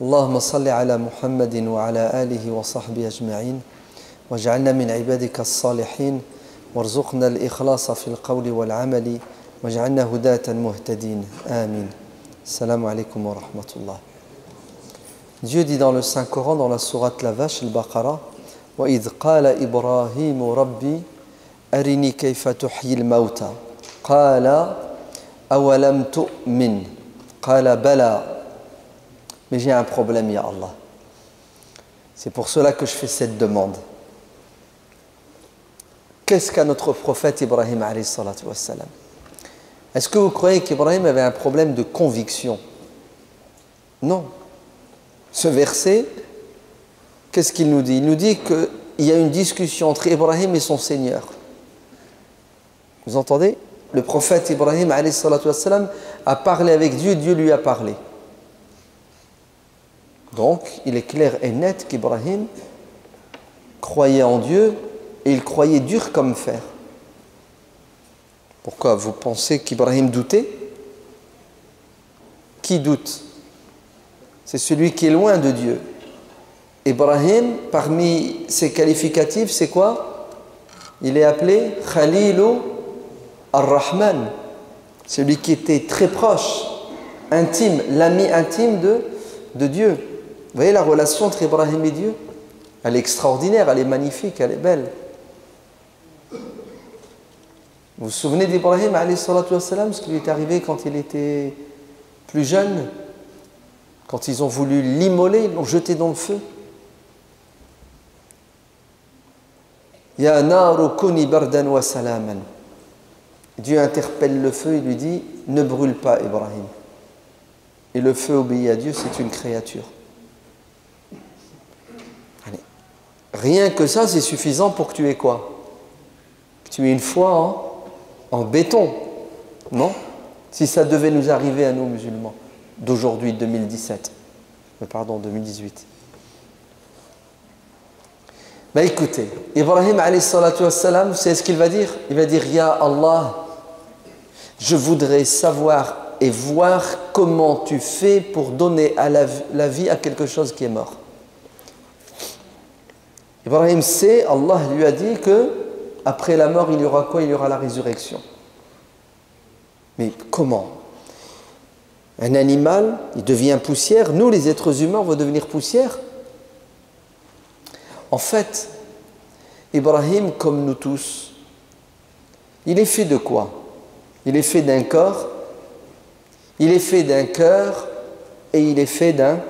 اللهم صل على محمد وعلى آله وصحبه أجمعين واجعلنا من عبادك الصالحين وارزقنا الإخلاص في القول والعمل واجعلنا هداة مهتدين. آمين. السلام عليكم ورحمة الله. Dieu dit dans le Saint-Coran, dans la sourate La Vache, le Baqarah, وَإِذْ قَالَ إِبْرَاهِيمُ رَبِّي أَرِنِي كَيْفَ تُحْيِي الْمَوْتَى قَالَ أَوَلَمْ تُؤْمِنْ قَالَ بَلَى Mais j'ai un problème, Ya Allah. C'est pour cela que je fais cette demande. Qu'est-ce qu'a notre prophète Ibrahim Est-ce que vous croyez qu'Ibrahim avait un problème de conviction? Non. Ce verset, qu'est-ce qu'il nous dit? Il nous dit qu'il y a une discussion entre Ibrahim et son Seigneur. Vous entendez? Le prophète Ibrahim a parlé avec Dieu, Dieu lui a parlé. Donc, il est clair et net qu'Ibrahim croyait en Dieu et il croyait dur comme fer. Pourquoi Vous pensez qu'Ibrahim doutait? Qui doute? C'est celui qui est loin de Dieu. Ibrahim, parmi ses qualificatifs, c'est quoi? Il est appelé Khalilu ar-Rahman, celui qui était très proche, intime, l'ami intime de, de Dieu. Vous voyez la relation entre Ibrahim et Dieu Elle est extraordinaire, elle est magnifique, elle est belle. Vous vous souvenez d'Ibrahim, ce qui lui est arrivé quand il était plus jeune? Quand ils ont voulu l'immoler, ils l'ont jeté dans le feu. Dieu interpelle le feu et lui dit Ne brûle pas, Ibrahim. Et le feu obéit à Dieu, c'est une créature. Rien que ça, c'est suffisant pour que tu aies quoi? Que tu aies une foi en béton. Non? Si ça devait nous arriver à nous musulmans d'aujourd'hui, 2017. Euh, pardon, 2018. Ben écoutez, Ibrahim wassalam, c'est ce qu'il va dire? Il va dire Ya Allah, je voudrais savoir et voir comment tu fais pour donner la vie à quelque chose qui est mort. Ibrahim sait, Allah lui a dit que après la mort, il y aura quoi? Il y aura la résurrection. Mais comment? Un animal, il devient poussière. Nous, les êtres humains, on va devenir poussière? En fait, Ibrahim, comme nous tous, il est fait de quoi? Il est fait d'un corps, il est fait d'un cœur et il est fait d'un...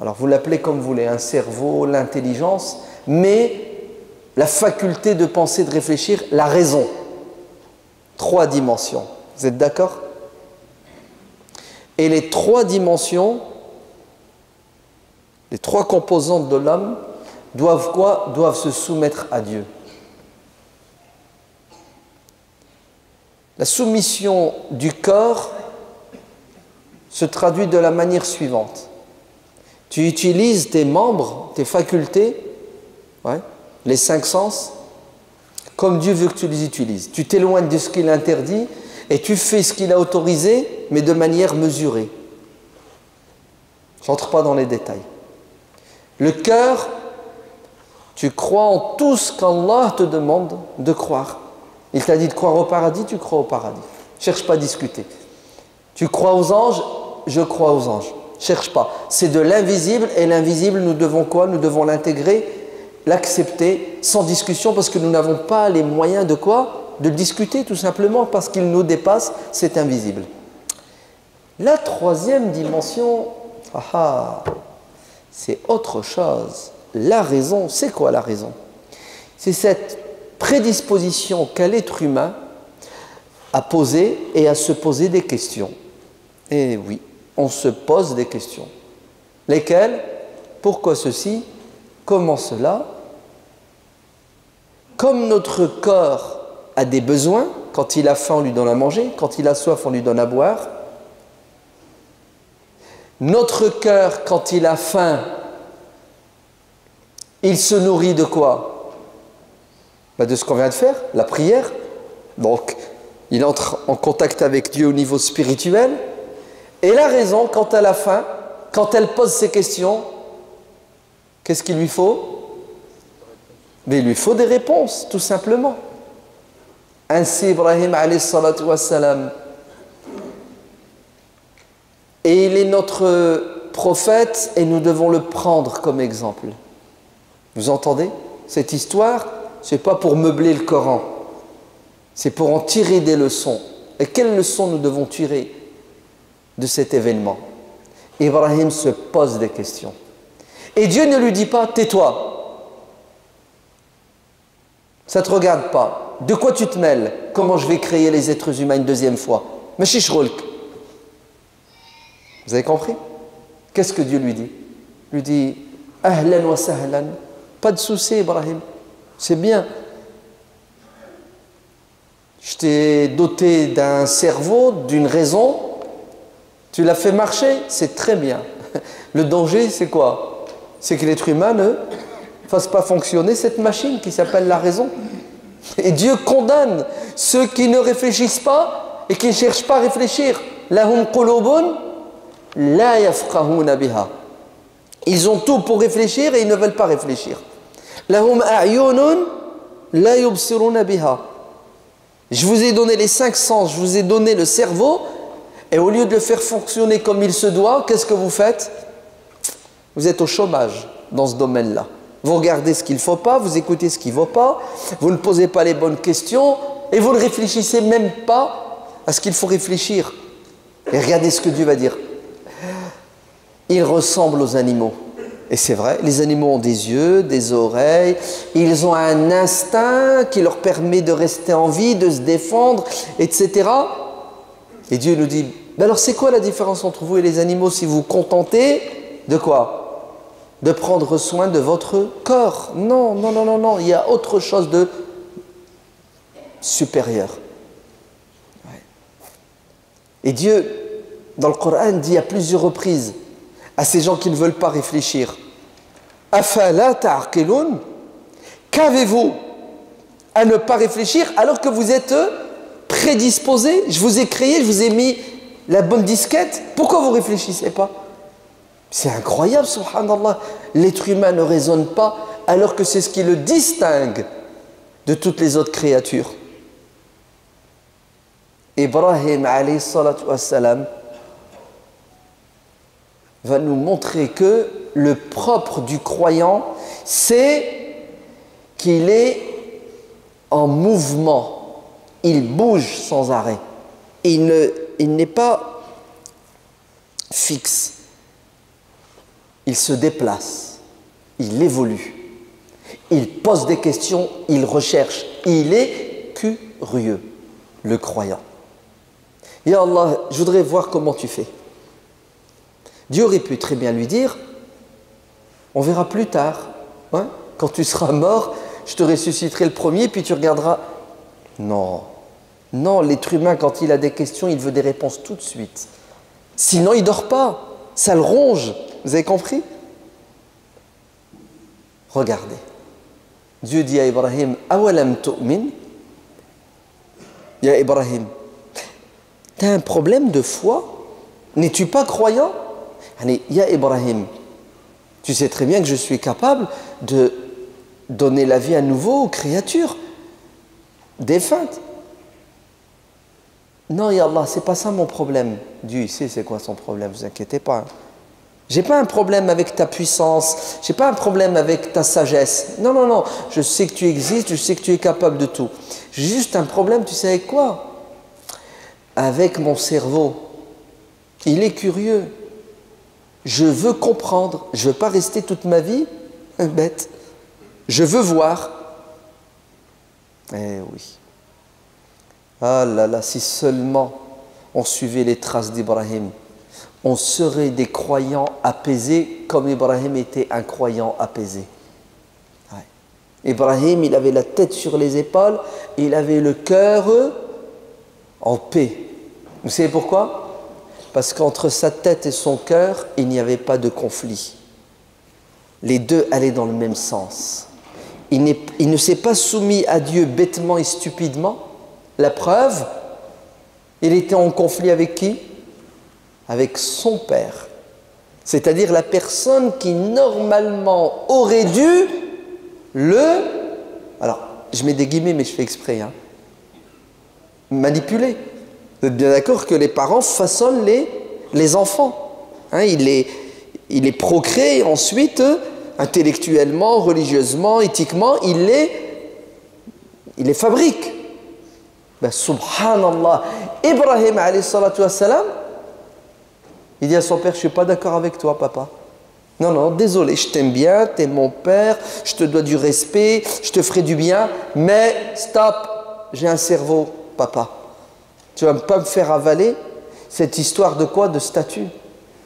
Alors vous l'appelez comme vous voulez, un cerveau, l'intelligence, mais la faculté de penser, de réfléchir, la raison. Trois dimensions. Vous êtes d'accord? Et les trois dimensions, les trois composantes de l'homme, doivent quoi? Doivent se soumettre à Dieu. La soumission du corps se traduit de la manière suivante. Tu utilises tes membres, tes facultés, les cinq sens comme Dieu veut que tu les utilises. Tu t'éloignes de ce qu'il interdit et tu fais ce qu'il a autorisé, mais de manière mesurée. Je n'entre pas dans les détails. Le cœur, tu crois en tout ce qu'Allah te demande de croire. Il t'a dit de croire au paradis, tu crois au paradis. Cherche pas à discuter. Tu crois aux anges, je crois aux anges. Cherche pas. C'est de l'invisible et l'invisible, nous devons quoi? Nous devons l'intégrer l'accepter sans discussion parce que nous n'avons pas les moyens de quoi? De discuter tout simplement parce qu'il nous dépasse, c'est invisible. La troisième dimension, ah, ah, c'est autre chose. La raison, c'est quoi la raison? C'est cette prédisposition qu'a l'être humain à poser et à se poser des questions. Et oui, on se pose des questions. Lesquelles? Pourquoi ceci? Comment cela? Comme notre corps a des besoins, quand il a faim, on lui donne à manger, quand il a soif, on lui donne à boire. Notre cœur, quand il a faim, il se nourrit de quoi? Bah, De ce qu'on vient de faire, la prière. Donc, il entre en contact avec Dieu au niveau spirituel. Et la raison, quand elle a faim, Quand elle pose ces questions, qu'est-ce qu'il lui faut? Mais il lui faut des réponses, tout simplement. Ainsi, Ibrahim wassalam, et il est notre prophète et nous devons le prendre comme exemple. Vous entendez? Cette histoire, ce n'est pas pour meubler le Coran, c'est pour en tirer des leçons. Et quelles leçons nous devons tirer? De cet événement Ibrahim se pose des questions. Et Dieu ne lui dit pas, tais-toi. Ça ne te regarde pas. De quoi tu te mêles? Comment je vais créer les êtres humains une deuxième fois? Mais Vous avez compris? Qu'est-ce que Dieu lui dit? Il lui dit, Ahlan wa sahlan. Pas de souci, Ibrahim. C'est bien. Je t'ai doté d'un cerveau, d'une raison. Tu l'as fait marcher, c'est très bien. Le danger, c'est quoi? C'est que l'être humain ne fasse pas fonctionner cette machine qui s'appelle la raison. Et Dieu condamne ceux qui ne réfléchissent pas et qui ne cherchent pas à réfléchir. Ils ont tout pour réfléchir et ils ne veulent pas réfléchir. Je vous ai donné les cinq sens, je vous ai donné le cerveau, et au lieu de le faire fonctionner comme il se doit, qu'est-ce que vous faites? Vous êtes au chômage dans ce domaine-là. Vous regardez ce qu'il ne faut pas, vous écoutez ce qui ne va pas, vous ne posez pas les bonnes questions, et vous ne réfléchissez même pas à ce qu'il faut réfléchir. Et regardez ce que Dieu va dire. Ils ressemblent aux animaux. Et c'est vrai, les animaux ont des yeux, des oreilles, ils ont un instinct qui leur permet de rester en vie, de se défendre, etc. Et Dieu nous dit, mais alors c'est quoi la différence entre vous et les animaux si vous contentez de quoi? De prendre soin de votre corps. Non, non, non, non, non, il y a autre chose de supérieur. Et Dieu, dans le Coran, dit à plusieurs reprises, à ces gens qui ne veulent pas réfléchir. Qu'avez-vous à ne pas réfléchir alors que vous êtes prédisposé Je vous ai créé, je vous ai mis la bonne disquette. Pourquoi vous réfléchissez pas? C'est incroyable, subhanallah. L'être humain ne raisonne pas alors que c'est ce qui le distingue de toutes les autres créatures. Ibrahim va nous montrer que le propre du croyant, c'est qu'il est en mouvement, il bouge sans arrêt, il n'est pas fixe, il se déplace, il évolue, il pose des questions, il recherche, il est curieux, le croyant. Ya Allah, je voudrais voir comment tu fais. Dieu aurait pu très bien lui dire, on verra plus tard, hein, quand tu seras mort, je te ressusciterai le premier, puis tu regarderas. Non, non, l'être humain, quand il a des questions, il veut des réponses tout de suite. Sinon, il dort pas, ça le ronge. Vous avez compris? Regardez. Dieu dit à Ibrahim, Awalam tu'min? Ya Ibrahim, tu as un problème de foi? N'es-tu pas croyant? Ya Ibrahim, tu sais très bien que je suis capable de donner la vie à nouveau aux créatures défuntes. Non, Ya Allah, c'est pas ça mon problème. Dieu, sait c'est quoi son problème, vous inquiétez pas. J'ai pas un problème avec ta puissance, j'ai pas un problème avec ta sagesse. Non, non, non, je sais que tu existes, je sais que tu es capable de tout. J'ai juste un problème, tu sais avec quoi? Avec mon cerveau. Il est curieux. Je veux comprendre. Je veux pas rester toute ma vie bête. Je veux voir. Eh oui. Ah là là, si seulement on suivait les traces d'Ibrahim, on serait des croyants apaisés comme Ibrahim était un croyant apaisé. Ibrahim, il avait la tête sur les épaules, il avait le cœur en paix. Vous savez pourquoi? Parce qu'entre sa tête et son cœur, il n'y avait pas de conflit. Les deux allaient dans le même sens. Il, ne s'est pas soumis à Dieu bêtement et stupidement. La preuve, il était en conflit avec qui? Avec son père. C'est-à-dire la personne qui normalement aurait dû le... Alors, je mets des guillemets, mais je fais exprès. Hein, manipuler. Vous êtes bien d'accord que les parents façonnent les, enfants. Hein, il, les, procrée ensuite, intellectuellement, religieusement, éthiquement, il les fabrique. Ben, subhanallah. Ibrahim, wassalam, il dit à son père, je ne suis pas d'accord avec toi, papa. Non, non, désolé, je t'aime bien, tu es mon père, je te dois du respect, je te ferai du bien, mais stop, j'ai un cerveau, papa. Tu vas pas me faire avaler cette histoire de quoi De statut.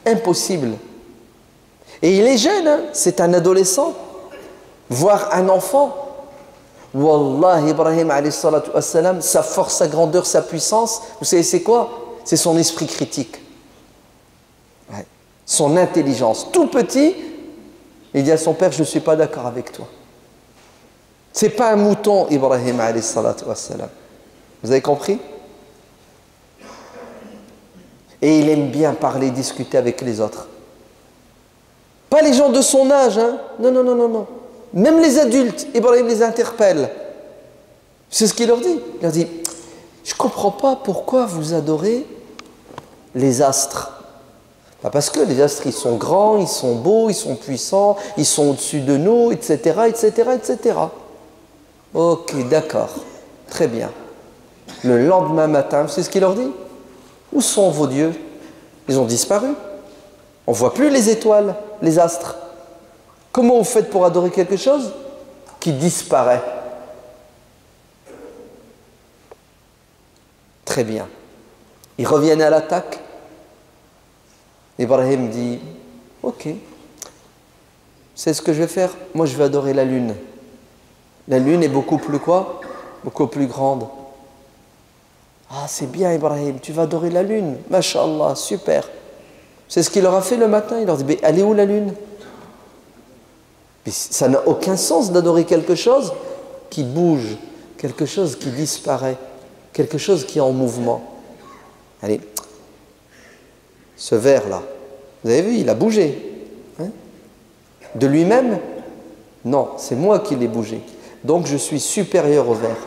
Impossible. Et il est jeune, hein? c'est un adolescent, voire un enfant. Wallah, Ibrahim, sa force, sa grandeur, sa puissance, vous savez c'est quoi? C'est son esprit critique son intelligence. Tout petit, il dit à son père, je ne suis pas d'accord avec toi. C'est pas un mouton, Ibrahim wassalam. Vous avez compris? Et il aime bien parler, discuter avec les autres. Pas les gens de son âge, hein Non, non, non, non, non. Même les adultes, Ibrahim les interpelle. C'est ce qu'il leur dit. Il leur dit, je ne comprends pas pourquoi vous adorez les astres. Parce que les astres, ils sont grands, ils sont beaux, ils sont puissants, ils sont au-dessus de nous, etc., etc., etc. Ok, d'accord. Très bien. Le lendemain matin, c'est ce qu'il leur dit Où sont vos dieux? Ils ont disparu. On ne voit plus les étoiles, les astres. Comment vous faites pour adorer quelque chose qui disparaît? Très bien. Ils reviennent à l'attaque Ibrahim dit Ok, c'est ce que je vais faire. Moi, je vais adorer la lune. La lune est beaucoup plus quoi? Beaucoup plus grande. Ah, c'est bien, Ibrahim, tu vas adorer la lune. Masha'Allah, super. C'est ce qu'il leur a fait le matin. Il leur dit Mais elle est où la lune? Ça n'a aucun sens d'adorer quelque chose qui bouge, quelque chose qui disparaît, quelque chose qui est en mouvement. Allez, ce verre-là, vous avez vu, il a bougé. Hein? De lui-même? Non, c'est moi qui l'ai bougé. Donc je suis supérieur au verre.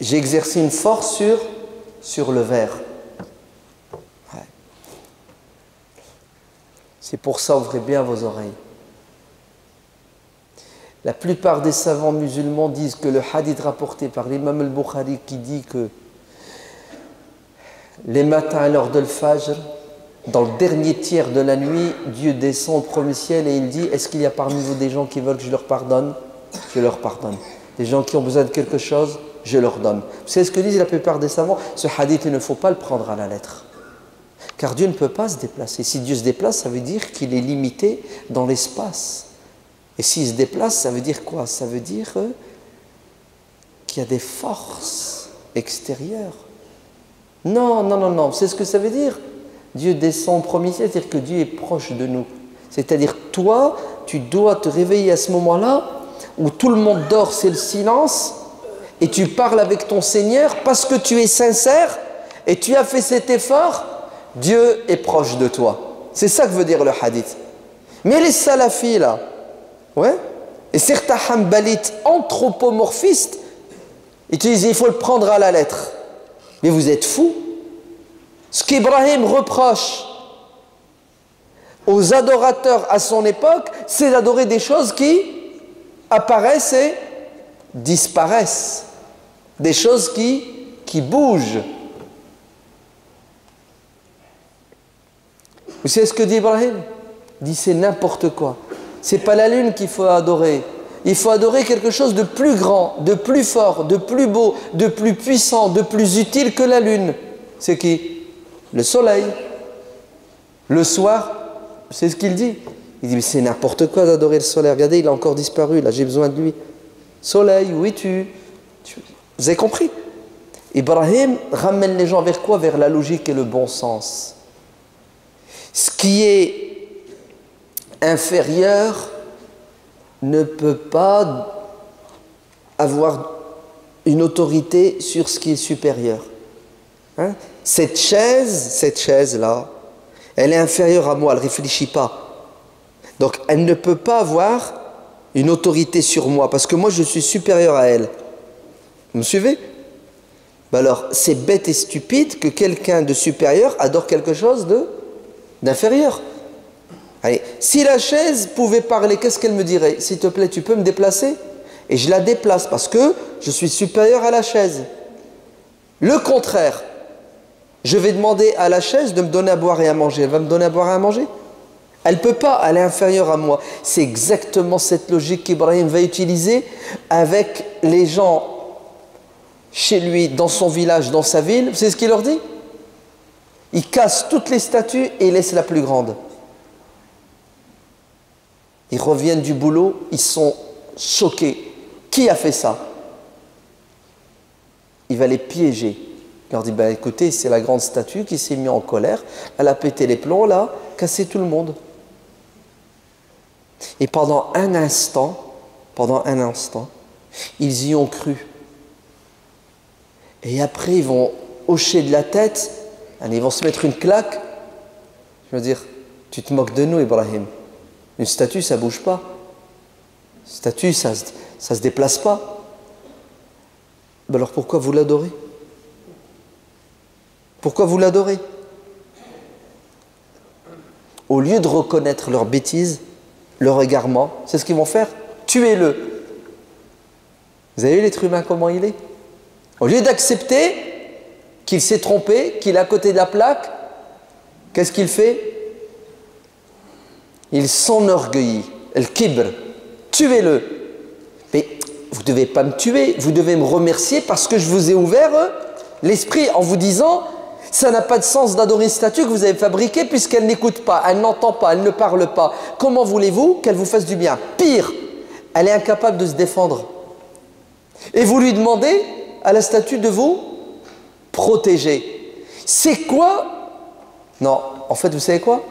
J'ai exercé une force sur, sur le verre. C'est pour ça, ouvrez bien vos oreilles. La plupart des savants musulmans disent que le hadith rapporté par l'imam al-Bukhari qui dit que les matins à l'heure de l'Fajr, dans le dernier tiers de la nuit, Dieu descend au premier ciel et il dit Est-ce qu'il y a parmi vous des gens qui veulent que je leur pardonne? Je leur pardonne. Des gens qui ont besoin de quelque chose Je leur donne. Savez ce que disent la plupart des savants? Ce hadith, il ne faut pas le prendre à la lettre. Car Dieu ne peut pas se déplacer. Si Dieu se déplace, ça veut dire qu'il est limité dans l'espace. Et s'il se déplace, ça veut dire quoi? Ça veut dire euh, qu'il y a des forces extérieures non, non, non, non. C'est ce que ça veut dire. Dieu descend au premier c'est-à-dire que Dieu est proche de nous. C'est-à-dire, toi, tu dois te réveiller à ce moment-là où tout le monde dort, c'est le silence, et tu parles avec ton Seigneur parce que tu es sincère et tu as fait cet effort, Dieu est proche de toi. C'est ça que veut dire le hadith. Mais les salafis, là, ouais, et certains hambalites anthropomorphistes, disent il faut le prendre à la lettre. Mais vous êtes fous. Ce qu'Ibrahim reproche aux adorateurs à son époque, c'est d'adorer des choses qui apparaissent et disparaissent. Des choses qui, qui bougent. Vous savez ce que dit Ibrahim? Il dit c'est n'importe quoi. C'est pas la lune qu'il faut adorer, il faut adorer quelque chose de plus grand, de plus fort, de plus beau, de plus puissant, de plus utile que la lune. C'est qui? Le soleil. Le soir, c'est ce qu'il dit. Il dit, mais c'est n'importe quoi d'adorer le soleil. Regardez, il a encore disparu, là, j'ai besoin de lui. Soleil, où es-tu? Vous avez compris? Ibrahim ramène les gens vers quoi? Vers la logique et le bon sens. Ce qui est inférieur ne peut pas avoir une autorité sur ce qui est supérieur. Hein? cette chaise, cette chaise-là, Elle est inférieure à moi, elle ne réfléchit pas. Donc elle ne peut pas avoir une autorité sur moi parce que moi je suis supérieur à elle. Vous me suivez? Ben Alors c'est bête et stupide que quelqu'un de supérieur adore quelque chose d'inférieur. Allez, si la chaise pouvait parler, qu'est-ce qu'elle me dirait? S'il te plaît, tu peux me déplacer? Et je la déplace parce que je suis supérieur à la chaise. Le contraire, je vais demander à la chaise de me donner à boire et à manger. Elle va me donner à boire et à manger? Elle ne peut pas, elle est inférieure à moi. C'est exactement cette logique qu'Ibrahim va utiliser avec les gens chez lui, dans son village, dans sa ville. Savez ce qu'il leur dit? Il casse toutes les statues et laisse la plus grande. Ils reviennent du boulot, ils sont choqués. Qui a fait ça? Il va les piéger. Il leur dit, ben écoutez, c'est la grande statue qui s'est mise en colère, elle a pété les plombs, là, cassé tout le monde. Et pendant un instant, pendant un instant, ils y ont cru. Et après, ils vont hocher de la tête, ils vont se mettre une claque. Je veux dire, tu te moques de nous, Ibrahim. Une statue, ça bouge pas. Une statue, ça ne se déplace pas. Ben alors pourquoi vous l'adorez? Pourquoi vous l'adorez? Au lieu de reconnaître leur bêtise, leur égarement, c'est ce qu'ils vont faire Tuez-le. Vous avez vu l'être humain comment il est? Au lieu d'accepter qu'il s'est trompé, qu'il est à côté de la plaque, qu'est-ce qu'il fait? Il s'enorgueillit. El kibr. Tuez-le. Mais vous ne devez pas me tuer, vous devez me remercier parce que je vous ai ouvert l'esprit en vous disant ça n'a pas de sens d'adorer une statue que vous avez fabriquée puisqu'elle n'écoute pas, elle n'entend pas, elle ne parle pas. Comment voulez-vous qu'elle vous fasse du bien? Pire, elle est incapable de se défendre. Et vous lui demandez à la statue de vous protéger. C'est quoi? Non, en fait, vous savez quoi?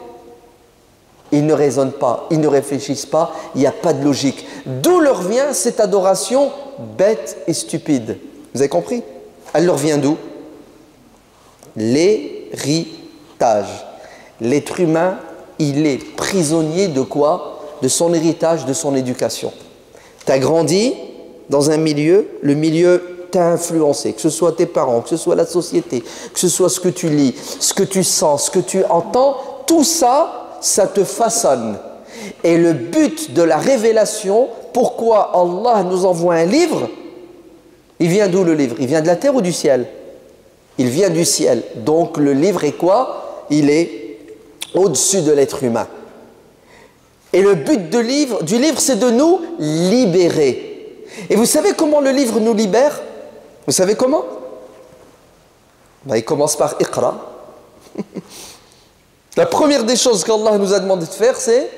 Ils ne raisonnent pas, ils ne réfléchissent pas, il n'y a pas de logique. D'où leur vient cette adoration bête et stupide Vous avez compris Elle leur vient d'où l'héritage. L'être humain, il est prisonnier de quoi De son héritage, de son éducation. Tu as grandi dans un milieu, le milieu t'a influencé, que ce soit tes parents, que ce soit la société, que ce soit ce que tu lis, ce que tu sens, ce que tu entends, tout ça, ça te façonne. Et le but de la révélation, pourquoi Allah nous envoie un livre, il vient d'où le livre? Il vient de la terre ou du ciel? Il vient du ciel. Donc le livre est quoi? Il est au-dessus de l'être humain. Et le but du livre, du livre, c'est de nous libérer. Et vous savez comment le livre nous libère? Vous savez comment? Ben, Il commence par Iqra. La première des choses qu'Allah nous a demandé de faire, c'est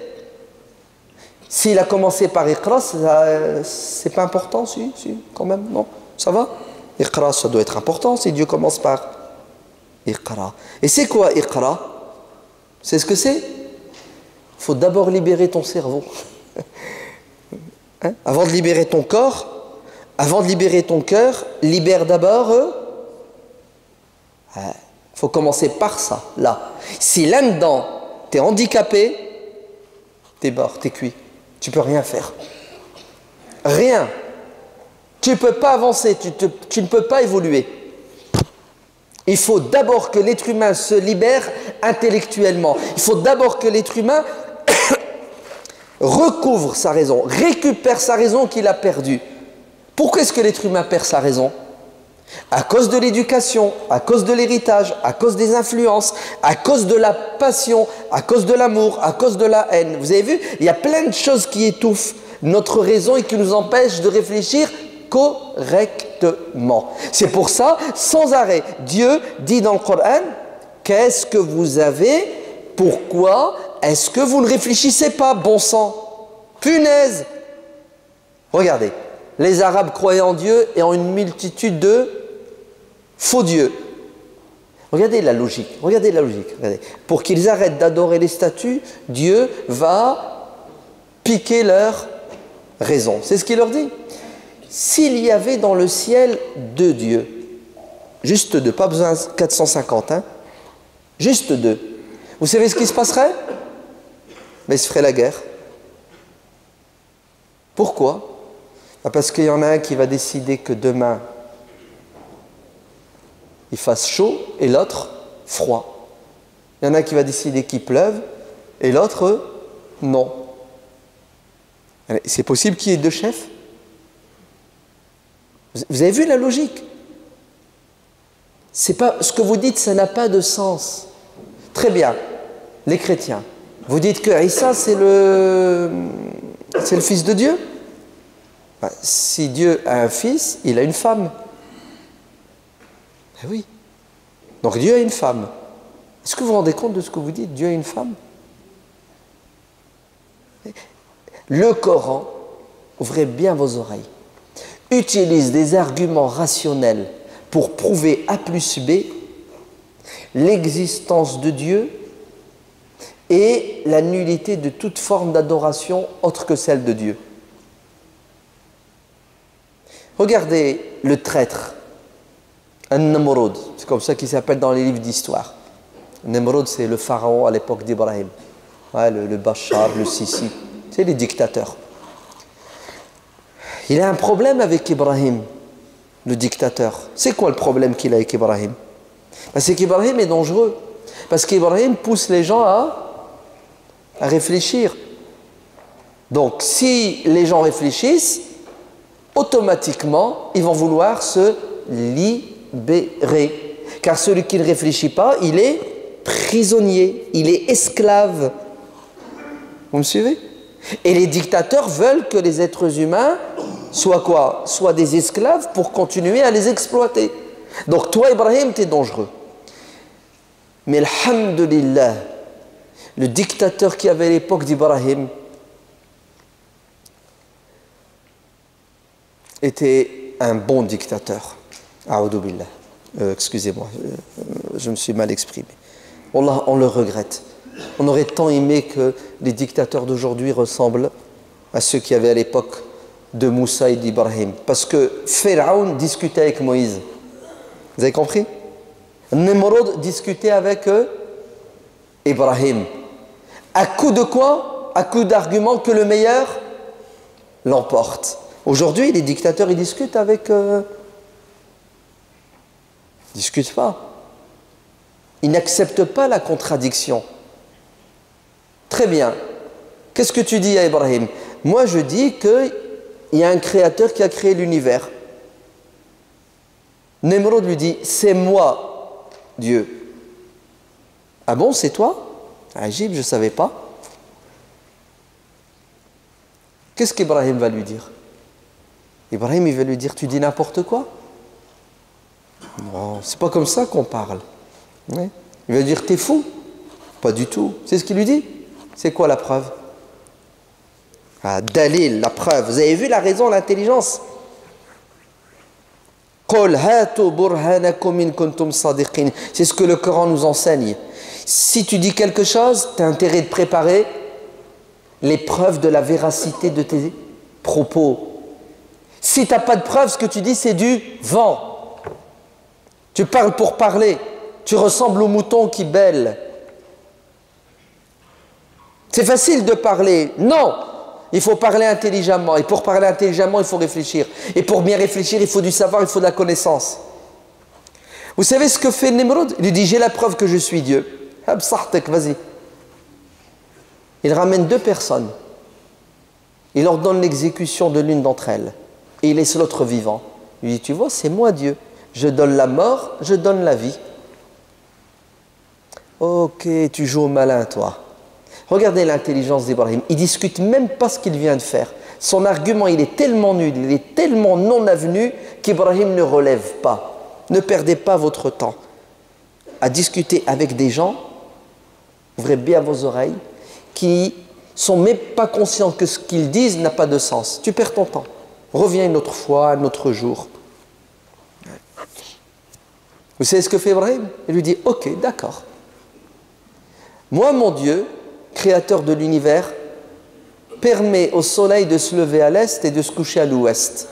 s'il a commencé par Iqra, c'est pas important, si, si, quand même, non? Ça va? Iqra, ça doit être important si Dieu commence par Iqra. Et c'est quoi Iqra? C'est ce que c'est? Il faut d'abord libérer ton cerveau. Hein? avant de libérer ton corps, avant de libérer ton cœur, libère d'abord. Il faut commencer par ça, là. Si là-dedans, tu es handicapé, t'es mort, t'es cuit. Tu peux rien faire. Rien. Tu ne peux pas avancer, tu, ne peux pas évoluer. Il faut d'abord que l'être humain se libère intellectuellement. Il faut d'abord que l'être humain recouvre sa raison, récupère sa raison qu'il a perdue. Pourquoi est-ce que l'être humain perd sa raison? À cause de l'éducation, à cause de l'héritage, à cause des influences, à cause de la passion, à cause de l'amour, à cause de la haine. Vous avez vu Il y a plein de choses qui étouffent notre raison et qui nous empêchent de réfléchir correctement. C'est pour ça, sans arrêt, Dieu dit dans le Coran, qu'est-ce que vous avez? Pourquoi est-ce que vous ne réfléchissez pas, bon sang? Punaise Regardez, les Arabes croyaient en Dieu et en une multitude de faux dieux. Regardez la logique, regardez la logique. Pour qu'ils arrêtent d'adorer les statues, Dieu va piquer leur raison. C'est ce qu'il leur dit s'il y avait dans le ciel deux dieux, juste deux, pas besoin de 450, hein, juste deux, Vous savez ce qui se passerait? Mais il se ferait la guerre. Pourquoi? Parce qu'il y en a un qui va décider que demain il fasse chaud et l'autre froid. Il y en a qui va décider qu'il pleuve et l'autre non. C'est possible qu'il y ait deux chefs? Vous avez vu la logique? C'est pas ce que vous dites, ça n'a pas de sens. Très bien, les chrétiens. Vous dites que Issa c'est le c'est le fils de Dieu? Bah, si Dieu a un fils, il a une femme. Eh oui. Donc Dieu a une femme. Est-ce que vous vous rendez compte de ce que vous dites Dieu a une femme? Le Coran, ouvrez bien vos oreilles, utilise des arguments rationnels pour prouver A plus B l'existence de Dieu et la nullité de toute forme d'adoration autre que celle de Dieu. Regardez le traître, un Nemrod, c'est comme ça qu'il s'appelle dans les livres d'histoire. Nemrod, c'est le pharaon à l'époque d'Ibrahim, le, Bachar, le Sisi, c'est les dictateurs. Il a un problème avec Ibrahim, le dictateur. C'est quoi le problème qu'il a avec Ibrahim? Ben, C'est qu'Ibrahim est dangereux. Parce qu'Ibrahim pousse les gens à réfléchir. Donc, si les gens réfléchissent, automatiquement, ils vont vouloir se libérer. Car celui qui ne réfléchit pas, il est prisonnier, il est esclave. Vous me suivez? Et les dictateurs veulent que les êtres humains soient quoi? Soient des esclaves pour continuer à les exploiter. Donc toi, Ibrahim, tu es dangereux. Mais alhamdulillah, le dictateur qui avait l'époque d'Ibrahim, était un bon dictateur. Euh, excusez-moi, euh, je me suis mal exprimé. on le regrette. On aurait tant aimé que les dictateurs d'aujourd'hui ressemblent à ceux qui avaient à l'époque de Moussa et d'Ibrahim. Parce que Pharaon discutait avec Moïse. Vous avez compris? Nemrod discutait avec eux, Ibrahim. À coup de quoi? À coup d'arguments que le meilleur l'emporte. Aujourd'hui, les dictateurs, ils discutent avec... Euh, ils discutent pas. Ils n'acceptent pas la contradiction. Très bien. Qu'est-ce que tu dis à Ibrahim? Moi, je dis qu'il y a un créateur qui a créé l'univers. Nemrod lui dit, c'est moi, Dieu. Ah bon, c'est toi? Agib, je ne savais pas. Qu'est-ce qu'Ibrahim va lui dire? Ibrahim, il va lui dire Tu dis n'importe quoi Non, c'est pas comme ça qu'on parle. Il va dire T'es fou Pas du tout. C'est ce qu'il lui dit C'est quoi la preuve? Ah, Dalil, la preuve. Vous avez vu la raison, l'intelligence? C'est ce que le Coran nous enseigne. Si tu dis quelque chose, tu as intérêt de préparer les preuves de la véracité de tes propos. Si tu n'as pas de preuves, ce que tu dis, c'est du vent. Tu parles pour parler. Tu ressembles au mouton qui bêle. C'est facile de parler. Non, il faut parler intelligemment. Et pour parler intelligemment, il faut réfléchir. Et pour bien réfléchir, il faut du savoir, il faut de la connaissance. Vous savez ce que fait Nimrod? Il lui dit J'ai la preuve que je suis Dieu. Vas-y. Il ramène deux personnes. Il ordonne l'exécution de l'une d'entre elles et il laisse l'autre vivant. Il dit, tu vois, c'est moi Dieu. Je donne la mort, je donne la vie. Ok, tu joues au malin, toi. Regardez l'intelligence d'Ibrahim. Il discute même pas ce qu'il vient de faire. Son argument, il est tellement nul, il est tellement non avenu qu'Ibrahim ne relève pas. Ne perdez pas votre temps à discuter avec des gens, ouvrez bien vos oreilles, qui sont même pas conscients que ce qu'ils disent n'a pas de sens. Tu perds ton temps. Reviens une autre fois, un autre jour. Vous savez ce que fait Ibrahim? Il lui dit Ok, d'accord. Moi, mon Dieu, créateur de l'univers, permet au soleil de se lever à l'est et de se coucher à l'ouest.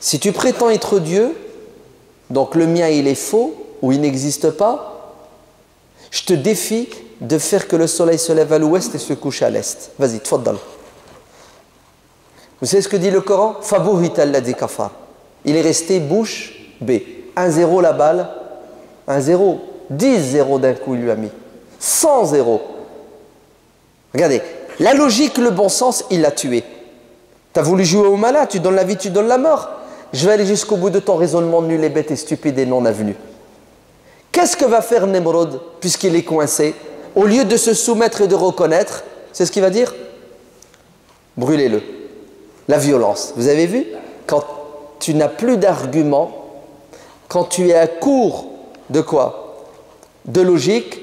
Si tu prétends être Dieu, donc le mien il est faux ou il n'existe pas, je te défie de faire que le soleil se lève à l'ouest et se couche à l'est. Vas-y, tfaddal. Vous savez ce que dit le Coran? Il est resté bouche B. 1-0 la balle, 1-0. 10-0 d'un coup il lui a mis. 100 0 Regardez, la logique, le bon sens, il l'a tué. Tu as voulu jouer au malin, tu donnes la vie, tu donnes la mort. Je vais aller jusqu'au bout de ton raisonnement nul et bête et stupide et non avenu. Qu'est-ce que va faire Nemrod puisqu'il est coincé? Au lieu de se soumettre et de reconnaître, c'est ce qu'il va dire? Brûlez-le. La violence. Vous avez vu Quand tu n'as plus d'arguments, quand tu es à court de quoi De logique,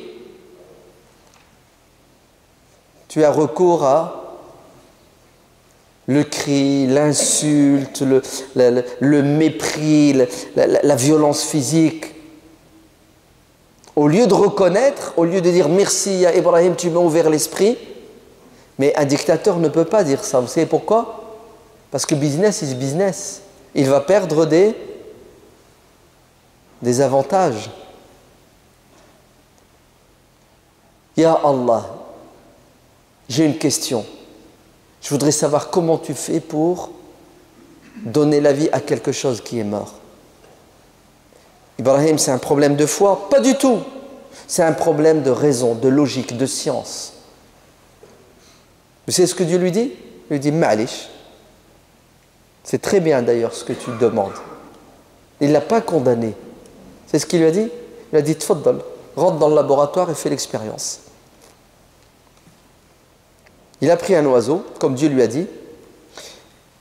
tu as recours à le cri, l'insulte, le, mépris, la, violence physique. Au lieu de reconnaître, au lieu de dire merci à Ibrahim, tu m'as ouvert l'esprit, mais un dictateur ne peut pas dire ça. Vous savez pourquoi? Parce que business is business. Il va perdre des, des avantages. Ya Allah, j'ai une question. Je voudrais savoir comment tu fais pour donner la vie à quelque chose qui est mort. Ibrahim, c'est un problème de foi? Pas du tout. C'est un problème de raison, de logique, de science. Vous savez ce que Dieu lui dit? Il lui dit Ma'alish. C'est très bien d'ailleurs ce que tu demandes. Il ne l'a pas condamné. C'est ce qu'il lui a dit Il a dit Tfaddal, rentre dans le laboratoire et fais l'expérience. Il a pris un oiseau, comme Dieu lui a dit,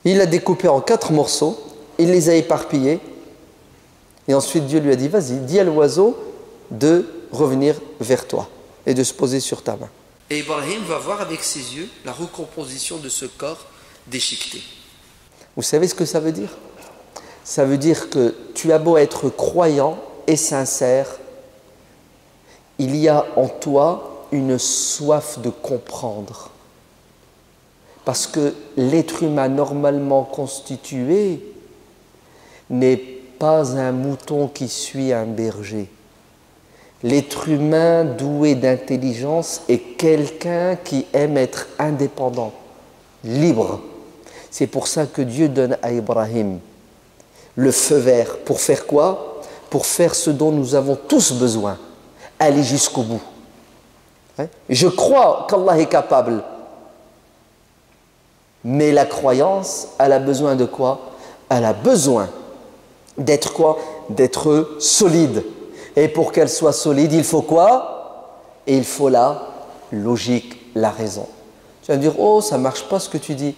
il l'a découpé en quatre morceaux, il les a éparpillés, et ensuite Dieu lui a dit, vas-y, dis à l'oiseau de revenir vers toi et de se poser sur ta main. Et Ibrahim va voir avec ses yeux la recomposition de ce corps déchiqueté. Vous savez ce que ça veut dire? Ça veut dire que tu as beau être croyant et sincère, il y a en toi une soif de comprendre parce que l'être humain normalement constitué n'est pas un mouton qui suit un berger. L'être humain doué d'intelligence est quelqu'un qui aime être indépendant, libre. C'est pour ça que Dieu donne à Ibrahim le feu vert. Pour faire quoi? Pour faire ce dont nous avons tous besoin. Aller jusqu'au bout. Hein? Je crois qu'Allah est capable mais la croyance, elle a besoin de quoi? Elle a besoin d'être quoi? D'être solide. Et pour qu'elle soit solide, il faut quoi? Il faut la logique, la raison. Tu vas me dire, oh, ça marche pas ce que tu dis.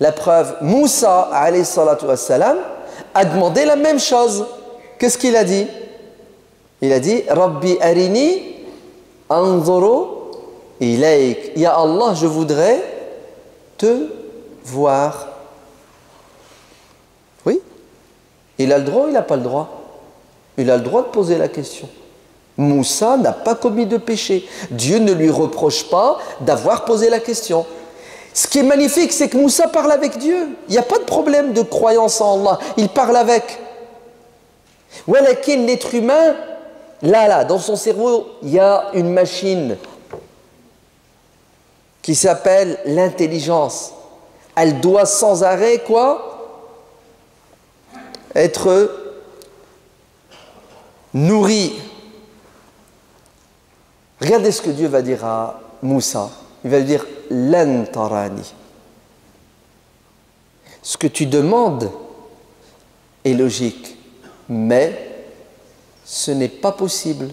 La preuve, Moussa, a demandé la même chose. Qu'est-ce qu'il a dit? Il a dit, Rabbi arini anzuru ilayk. Ya Allah, je voudrais te voir. Oui Il a le droit ou il n'a pas le droit? Il a le droit de poser la question. Moussa n'a pas commis de péché. Dieu ne lui reproche pas d'avoir posé la question. Ce qui est magnifique, c'est que Moussa parle avec Dieu. Il n'y a pas de problème de croyance en Allah. Il parle avec. l'être humain, là, là, dans son cerveau, il y a une machine qui s'appelle l'intelligence elle doit sans arrêt quoi Être nourrie. Regardez ce que Dieu va dire à Moussa. Il va dire L'antarani. Ce que tu demandes est logique, mais ce n'est pas possible.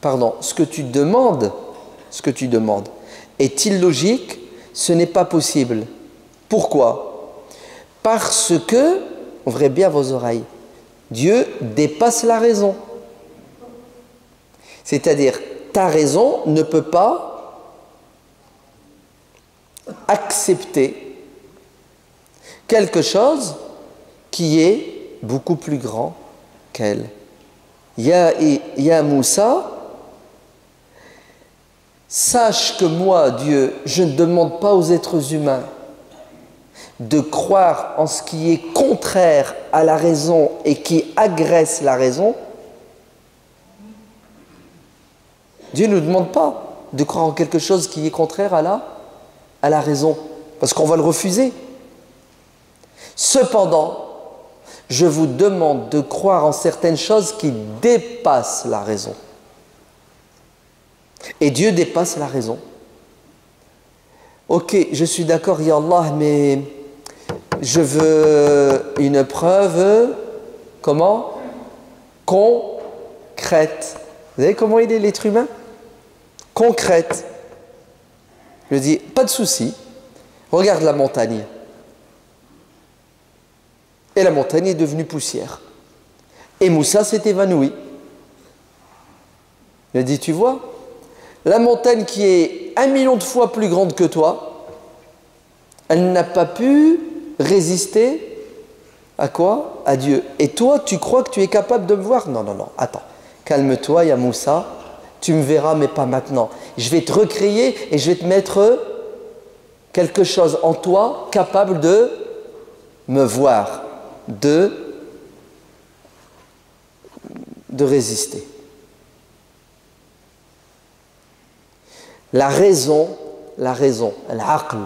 Pardon, ce que tu demandes, ce que tu demandes est illogique, ce n'est pas possible. Pourquoi? Parce que, ouvrez bien vos oreilles, Dieu dépasse la raison. C'est-à-dire, ta raison ne peut pas accepter quelque chose qui est beaucoup plus grand qu'elle. Ya, sache que moi, Dieu, je ne demande pas aux êtres humains de croire en ce qui est contraire à la raison et qui agresse la raison, Dieu ne nous demande pas de croire en quelque chose qui est contraire à la, à la raison, parce qu'on va le refuser. Cependant, je vous demande de croire en certaines choses qui dépassent la raison. Et Dieu dépasse la raison. Ok, je suis d'accord, Ya Allah, mais je veux une preuve, comment? Concrète. Vous savez comment il est l'être humain? Concrète. Je dis, pas de souci, regarde la montagne. Et la montagne est devenue poussière. Et Moussa s'est évanoui. Il a dit, tu vois, la montagne qui est un million de fois plus grande que toi, elle n'a pas pu résister à quoi? À Dieu. Et toi, tu crois que tu es capable de me voir? Non, non, non, attends. Calme-toi, ya Moussa. Tu me verras, mais pas maintenant. Je vais te recréer et je vais te mettre quelque chose en toi capable de me voir, de, de résister. La raison, la raison, l'aql,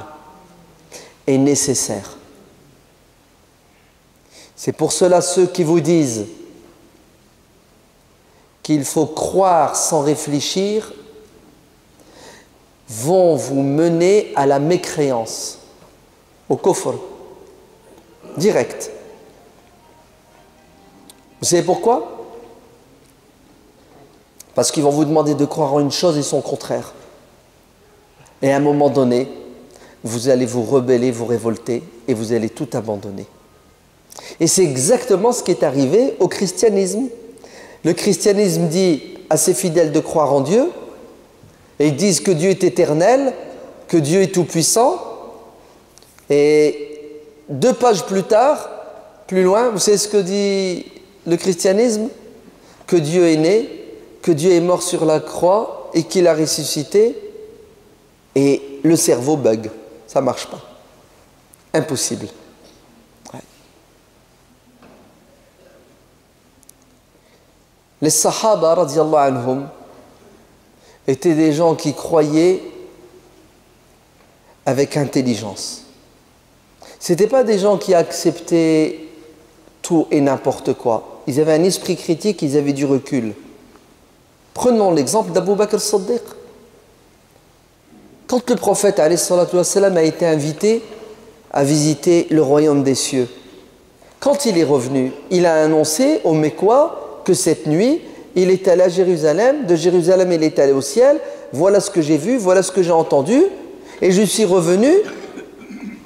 est nécessaire. C'est pour cela ceux qui vous disent qu'il faut croire sans réfléchir vont vous mener à la mécréance, au coffre, direct. Vous savez pourquoi? Parce qu'ils vont vous demander de croire en une chose et son contraire. Et à un moment donné, vous allez vous rebeller, vous révolter et vous allez tout abandonner. Et c'est exactement ce qui est arrivé au christianisme. Le christianisme dit à ses fidèles de croire en Dieu, et ils disent que Dieu est éternel, que Dieu est tout-puissant, et deux pages plus tard, plus loin, vous savez ce que dit le christianisme? Que Dieu est né, que Dieu est mort sur la croix et qu'il a ressuscité, et le cerveau bug, ça ne marche pas. Impossible. Les Sahaba anhum, étaient des gens qui croyaient avec intelligence. Ce n'étaient pas des gens qui acceptaient tout et n'importe quoi. Ils avaient un esprit critique, ils avaient du recul. Prenons l'exemple d'Abu Bakr Saddiq. Quand le prophète a été invité à visiter le royaume des cieux, quand il est revenu, il a annoncé aux Mécois cette nuit, il est allé à Jérusalem, de Jérusalem il est allé au ciel, voilà ce que j'ai vu, voilà ce que j'ai entendu, et je suis revenu,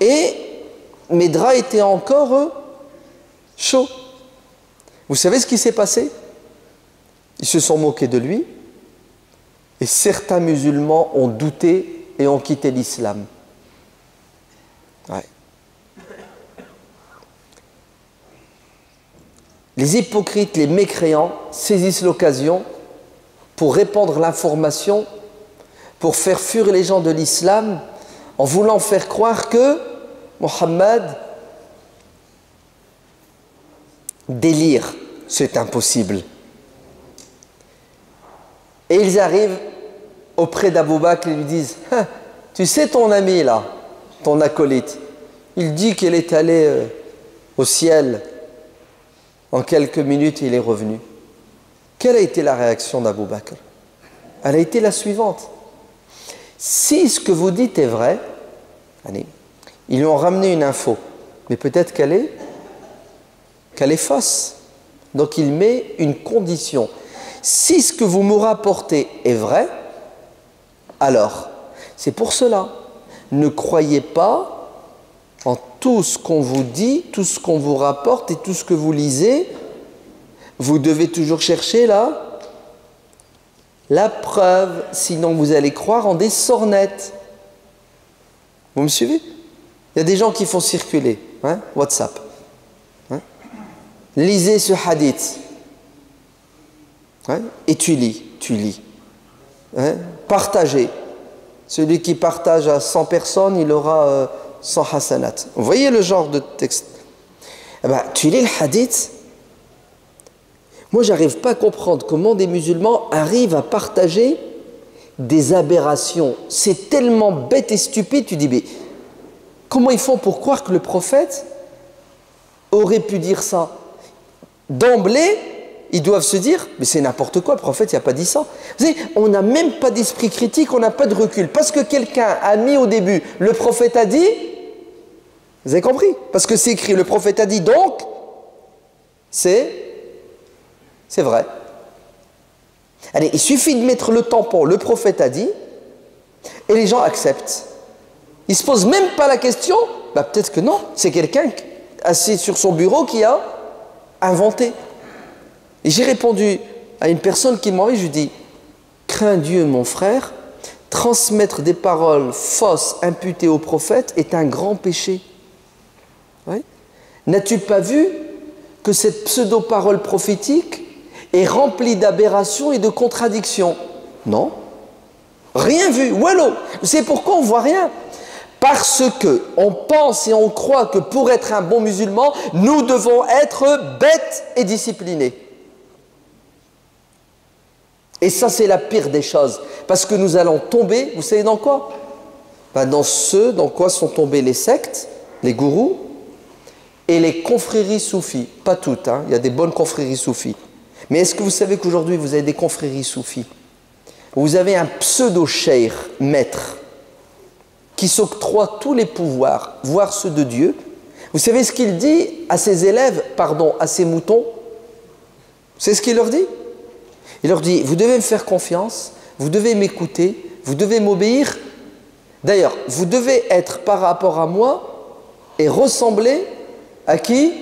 et mes draps étaient encore chauds. Vous savez ce qui s'est passé? Ils se sont moqués de lui, et certains musulmans ont douté et ont quitté l'islam. Les hypocrites, les mécréants saisissent l'occasion pour répandre l'information, pour faire fuir les gens de l'islam en voulant faire croire que Mohammed délire. C'est impossible. Et ils arrivent auprès d'Abou Bakr et lui disent hein, Tu sais ton ami là, ton acolyte, il dit qu'il est allé euh, au ciel en quelques minutes, il est revenu. Quelle a été la réaction d'Abu Bakr? Elle a été la suivante. Si ce que vous dites est vrai, allez, ils lui ont ramené une info, mais peut-être qu'elle est, qu'elle est fausse. Donc il met une condition. Si ce que vous me rapportez est vrai, alors, c'est pour cela, ne croyez pas tout ce qu'on vous dit, tout ce qu'on vous rapporte et tout ce que vous lisez, vous devez toujours chercher là la preuve, sinon vous allez croire en des sornettes. Vous me suivez? Il y a des gens qui font circuler, hein, WhatsApp. Hein. Lisez ce hadith. Hein, et tu lis, tu lis. Partagez. Celui qui partage à 100 personnes, il aura... Euh, sans hasanat. Vous voyez le genre de texte? Eh ben, Tu lis le hadith? Moi, j'arrive pas à comprendre comment des musulmans arrivent à partager des aberrations. C'est tellement bête et stupide, tu dis, mais comment ils font pour croire que le prophète aurait pu dire ça? D'emblée, ils doivent se dire, mais c'est n'importe quoi, le prophète n'a pas dit ça. Vous savez, on n'a même pas d'esprit critique, on n'a pas de recul. Parce que quelqu'un a mis au début, le prophète a dit, vous avez compris? Parce que c'est écrit, le prophète a dit, donc, c'est, vrai. Allez, il suffit de mettre le tampon, le prophète a dit, et les gens acceptent. Ils ne se posent même pas la question, bah, peut-être que non, c'est quelqu'un assis sur son bureau qui a inventé. Et j'ai répondu à une personne qui m'a envoyé, je lui dis, crains Dieu mon frère, transmettre des paroles fausses imputées au prophète est un grand péché. N'as-tu pas vu que cette pseudo-parole prophétique est remplie d'aberrations et de contradictions? Non. Rien vu. Wallo. C'est pourquoi on voit rien. Parce que on pense et on croit que pour être un bon musulman, nous devons être bêtes et disciplinés. Et ça, c'est la pire des choses. Parce que nous allons tomber, vous savez dans quoi? Ben, Dans ce dans quoi sont tombés les sectes, les gourous, et les confréries soufis. Pas toutes, hein. il y a des bonnes confréries soufis. Mais est-ce que vous savez qu'aujourd'hui, vous avez des confréries soufis? Vous avez un pseudo-cheikh, maître, qui s'octroie tous les pouvoirs, voire ceux de Dieu. Vous savez ce qu'il dit à ses élèves, pardon, à ses moutons? C'est ce qu'il leur dit? Il leur dit, vous devez me faire confiance, vous devez m'écouter, vous devez m'obéir. D'ailleurs, vous devez être par rapport à moi et ressembler à qui?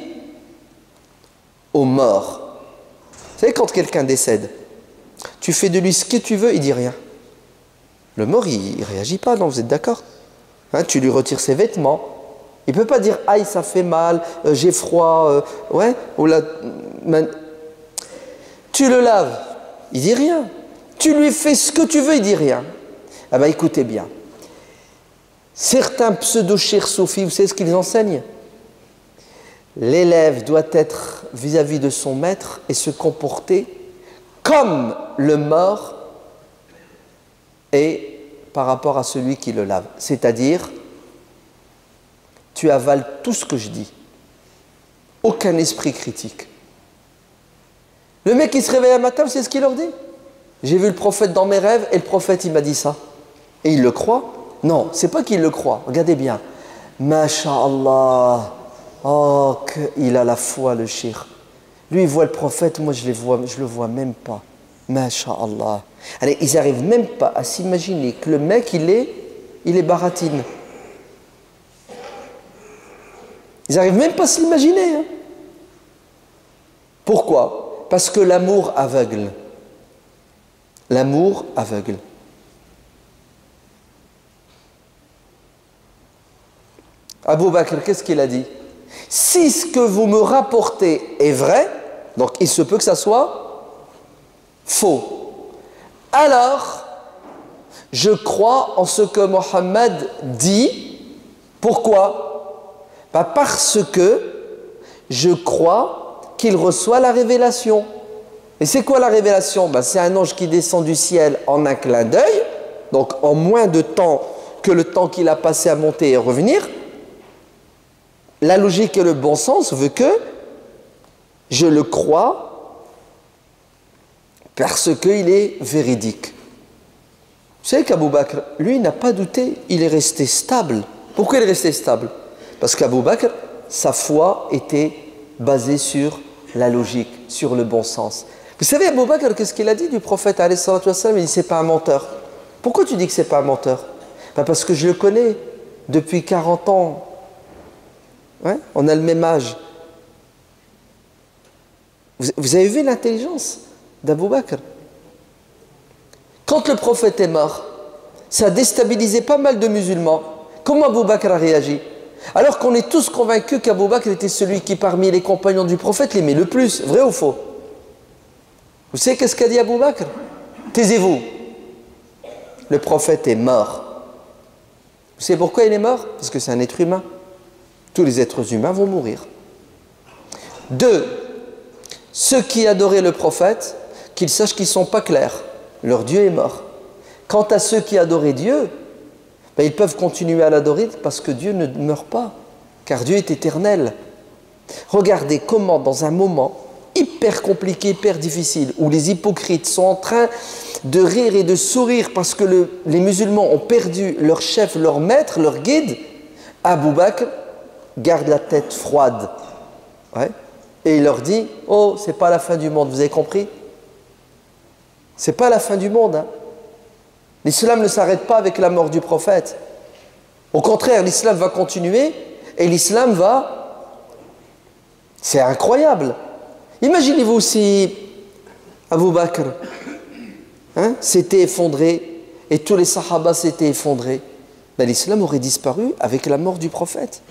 Aux morts. Vous savez, quand quelqu'un décède, tu fais de lui ce que tu veux, il dit rien. Le mort, il ne réagit pas, non, vous êtes d'accord? Hein, Tu lui retires ses vêtements. Il ne peut pas dire aïe, ça fait mal, euh, j'ai froid, euh, ouais, ou la... Tu le laves, il dit rien. Tu lui fais ce que tu veux, il dit rien. Ah ben écoutez bien. Certains pseudo-chers vous savez ce qu'ils enseignent? L'élève doit être vis-à-vis de son maître et se comporter comme le mort est par rapport à celui qui le lave. C'est-à-dire, tu avales tout ce que je dis. Aucun esprit critique. Le mec qui se réveille un matin, c'est ce qu'il leur dit. J'ai vu le prophète dans mes rêves et le prophète il m'a dit ça. Et il le croit? Non, c'est pas qu'il le croit. Regardez bien. Masha'Allah. Oh, qu'il a la foi, le shir. Lui, il voit le prophète, moi je ne le vois même pas. Masha'Allah. Allez, ils n'arrivent même pas à s'imaginer que le mec, il est, il est baratine. Ils n'arrivent même pas à s'imaginer. Hein. Pourquoi? Parce que l'amour aveugle. L'amour aveugle. Abu Bakr, qu'est-ce qu'il a dit? Si ce que vous me rapportez est vrai, donc il se peut que ça soit faux, alors je crois en ce que Mohammed dit. Pourquoi? Parce que je crois qu'il reçoit la révélation. Et c'est quoi la révélation? Ben, C'est un ange qui descend du ciel en un clin d'œil, donc en moins de temps que le temps qu'il a passé à monter et revenir. La logique et le bon sens veut que je le crois parce qu'il est véridique. Vous savez qu'Abou Bakr, lui, n'a pas douté, il est resté stable. Pourquoi il est resté stable? Parce qu'Abou Bakr, sa foi était basée sur la logique, sur le bon sens. Vous savez, Abou Bakr, qu'est-ce qu'il a dit du prophète Il dit c'est pas un menteur. Pourquoi tu dis que c'est pas un menteur? Ben, Parce que je le connais depuis 40 ans. On a le même âge. Vous, avez vu l'intelligence d'Abou Bakr? Quand le prophète est mort, ça a déstabilisé pas mal de musulmans. Comment Abou Bakr a réagi? Alors qu'on est tous convaincus qu'Abou Bakr était celui qui, parmi les compagnons du prophète, l'aimait le plus. Vrai ou faux? Vous savez qu'est-ce qu'a dit Abou Bakr? Taisez-vous. Le prophète est mort. Vous savez pourquoi il est mort? Parce que c'est un être humain. Tous les êtres humains vont mourir. Deux, ceux qui adoraient le prophète, qu'ils sachent qu'ils ne sont pas clairs. Leur Dieu est mort. Quant à ceux qui adoraient Dieu, ben, ils peuvent continuer à l'adorer parce que Dieu ne meurt pas, car Dieu est éternel. Regardez comment dans un moment hyper compliqué, hyper difficile, où les hypocrites sont en train de rire et de sourire parce que les musulmans ont perdu leur chef, leur maître, leur guide, Abu Bakr garde la tête froide. Et il leur dit Oh, c'est pas la fin du monde, vous avez compris? C'est pas la fin du monde. Hein. L'islam ne s'arrête pas avec la mort du prophète. Au contraire, l'islam va continuer et l'islam va. C'est incroyable. Imaginez-vous si Abu Bakr hein, s'était effondré et tous les sahaba s'étaient effondrés. Ben, l'islam aurait disparu avec la mort du prophète.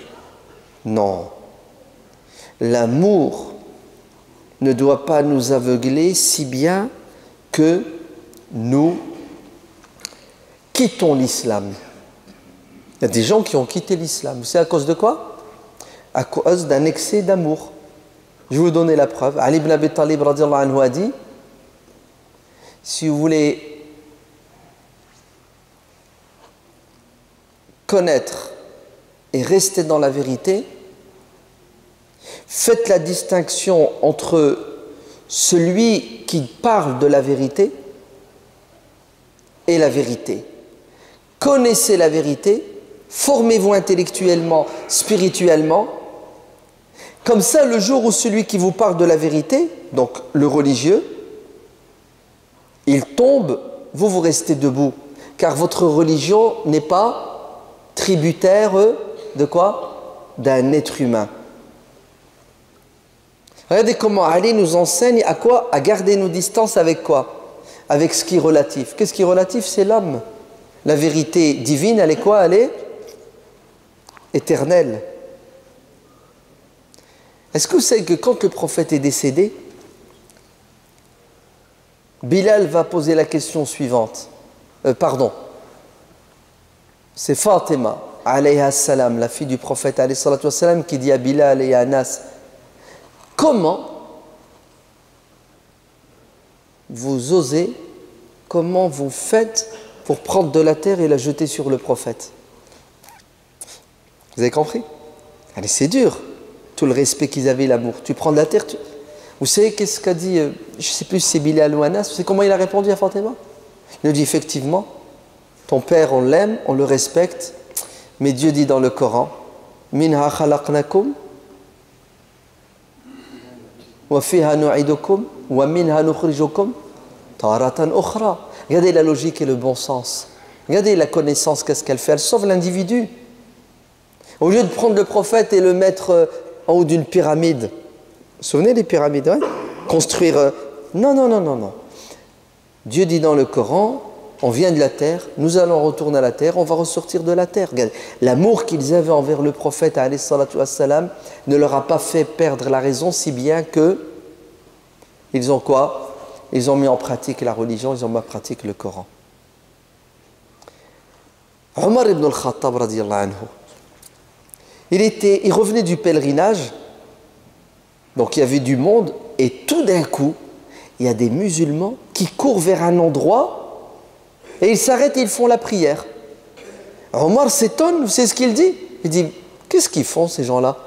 Non. L'amour ne doit pas nous aveugler si bien que nous quittons l'islam. Il y a des gens qui ont quitté l'islam. C'est à cause de quoi? À cause d'un excès d'amour. Je vais vous donner la preuve. Ali ibn Abi Talib anhu a dit si vous voulez connaître et rester dans la vérité, faites la distinction entre celui qui parle de la vérité et la vérité. Connaissez la vérité, formez-vous intellectuellement, spirituellement, comme ça, le jour où celui qui vous parle de la vérité, donc le religieux, il tombe, vous, vous restez debout. Car votre religion n'est pas tributaire de quoi? D'un être humain. Regardez comment Ali nous enseigne à quoi? À garder nos distances avec quoi? Avec ce qui est relatif. Qu'est-ce qui est relatif? C'est l'homme. La vérité divine, elle est quoi? Elle est éternelle. Est-ce que vous savez que quand le prophète est décédé, Bilal va poser la question suivante. Euh, pardon. C'est Fatima, salam, la fille du prophète, salam, qui dit à Bilal et à Anas Comment vous osez, comment vous faites pour prendre de la terre et la jeter sur le prophète? Vous avez compris? Allez, c'est dur. Tout le respect qu'ils avaient, l'amour. Tu prends de la terre, vous savez qu'est-ce qu'a dit, euh, je ne sais plus si c'est Bilal ou Anas, vous savez comment il a répondu à Fatima? Il nous dit effectivement, ton père on l'aime, on le respecte, mais Dieu dit dans le Coran, Minha khalaqnakum wa fiha nu'idukum wa minha nukhrijukum taratan ukhra. Regardez la logique et le bon sens. Regardez la connaissance, qu'est-ce qu'elle fait? Elle sauve l'individu. Au lieu de prendre le prophète et le mettre euh, en haut d'une pyramide. Vous vous souvenez des pyramides Construire. Euh, non, non, non, non, non. Dieu dit dans le Coran on vient de la terre, nous allons retourner à la terre, on va ressortir de la terre. L'amour qu'ils avaient envers le prophète ne leur a pas fait perdre la raison, si bien que ils ont quoi? Ils ont mis en pratique la religion, ils ont mis en pratique le Coran. Omar ibn al-Khattab, il, il revenait du pèlerinage, donc il y avait du monde, et tout d'un coup, il y a des musulmans qui courent vers un endroit et ils s'arrêtent et ils font la prière. Omar s'étonne, c'est ce qu'il dit? Il dit Qu'est-ce qu'ils font ces gens-là?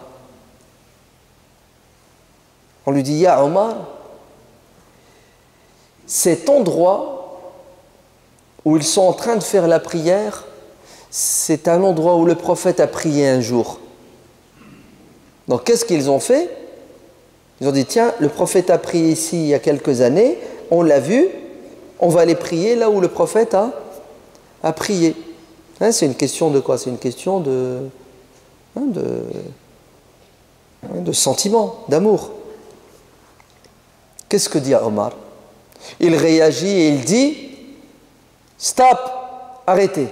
On lui dit Ya Omar, cet endroit où ils sont en train de faire la prière, c'est un endroit où le prophète a prié un jour. Donc qu'est-ce qu'ils ont fait? Ils ont dit, tiens, le prophète a prié ici il y a quelques années, on l'a vu, on va aller prier là où le prophète a, a prié. Hein, c'est une question de quoi? C'est une question de, hein, hein, de sentiment, d'amour. Qu'est-ce que dit Omar? Il réagit et il dit, stop, arrêtez.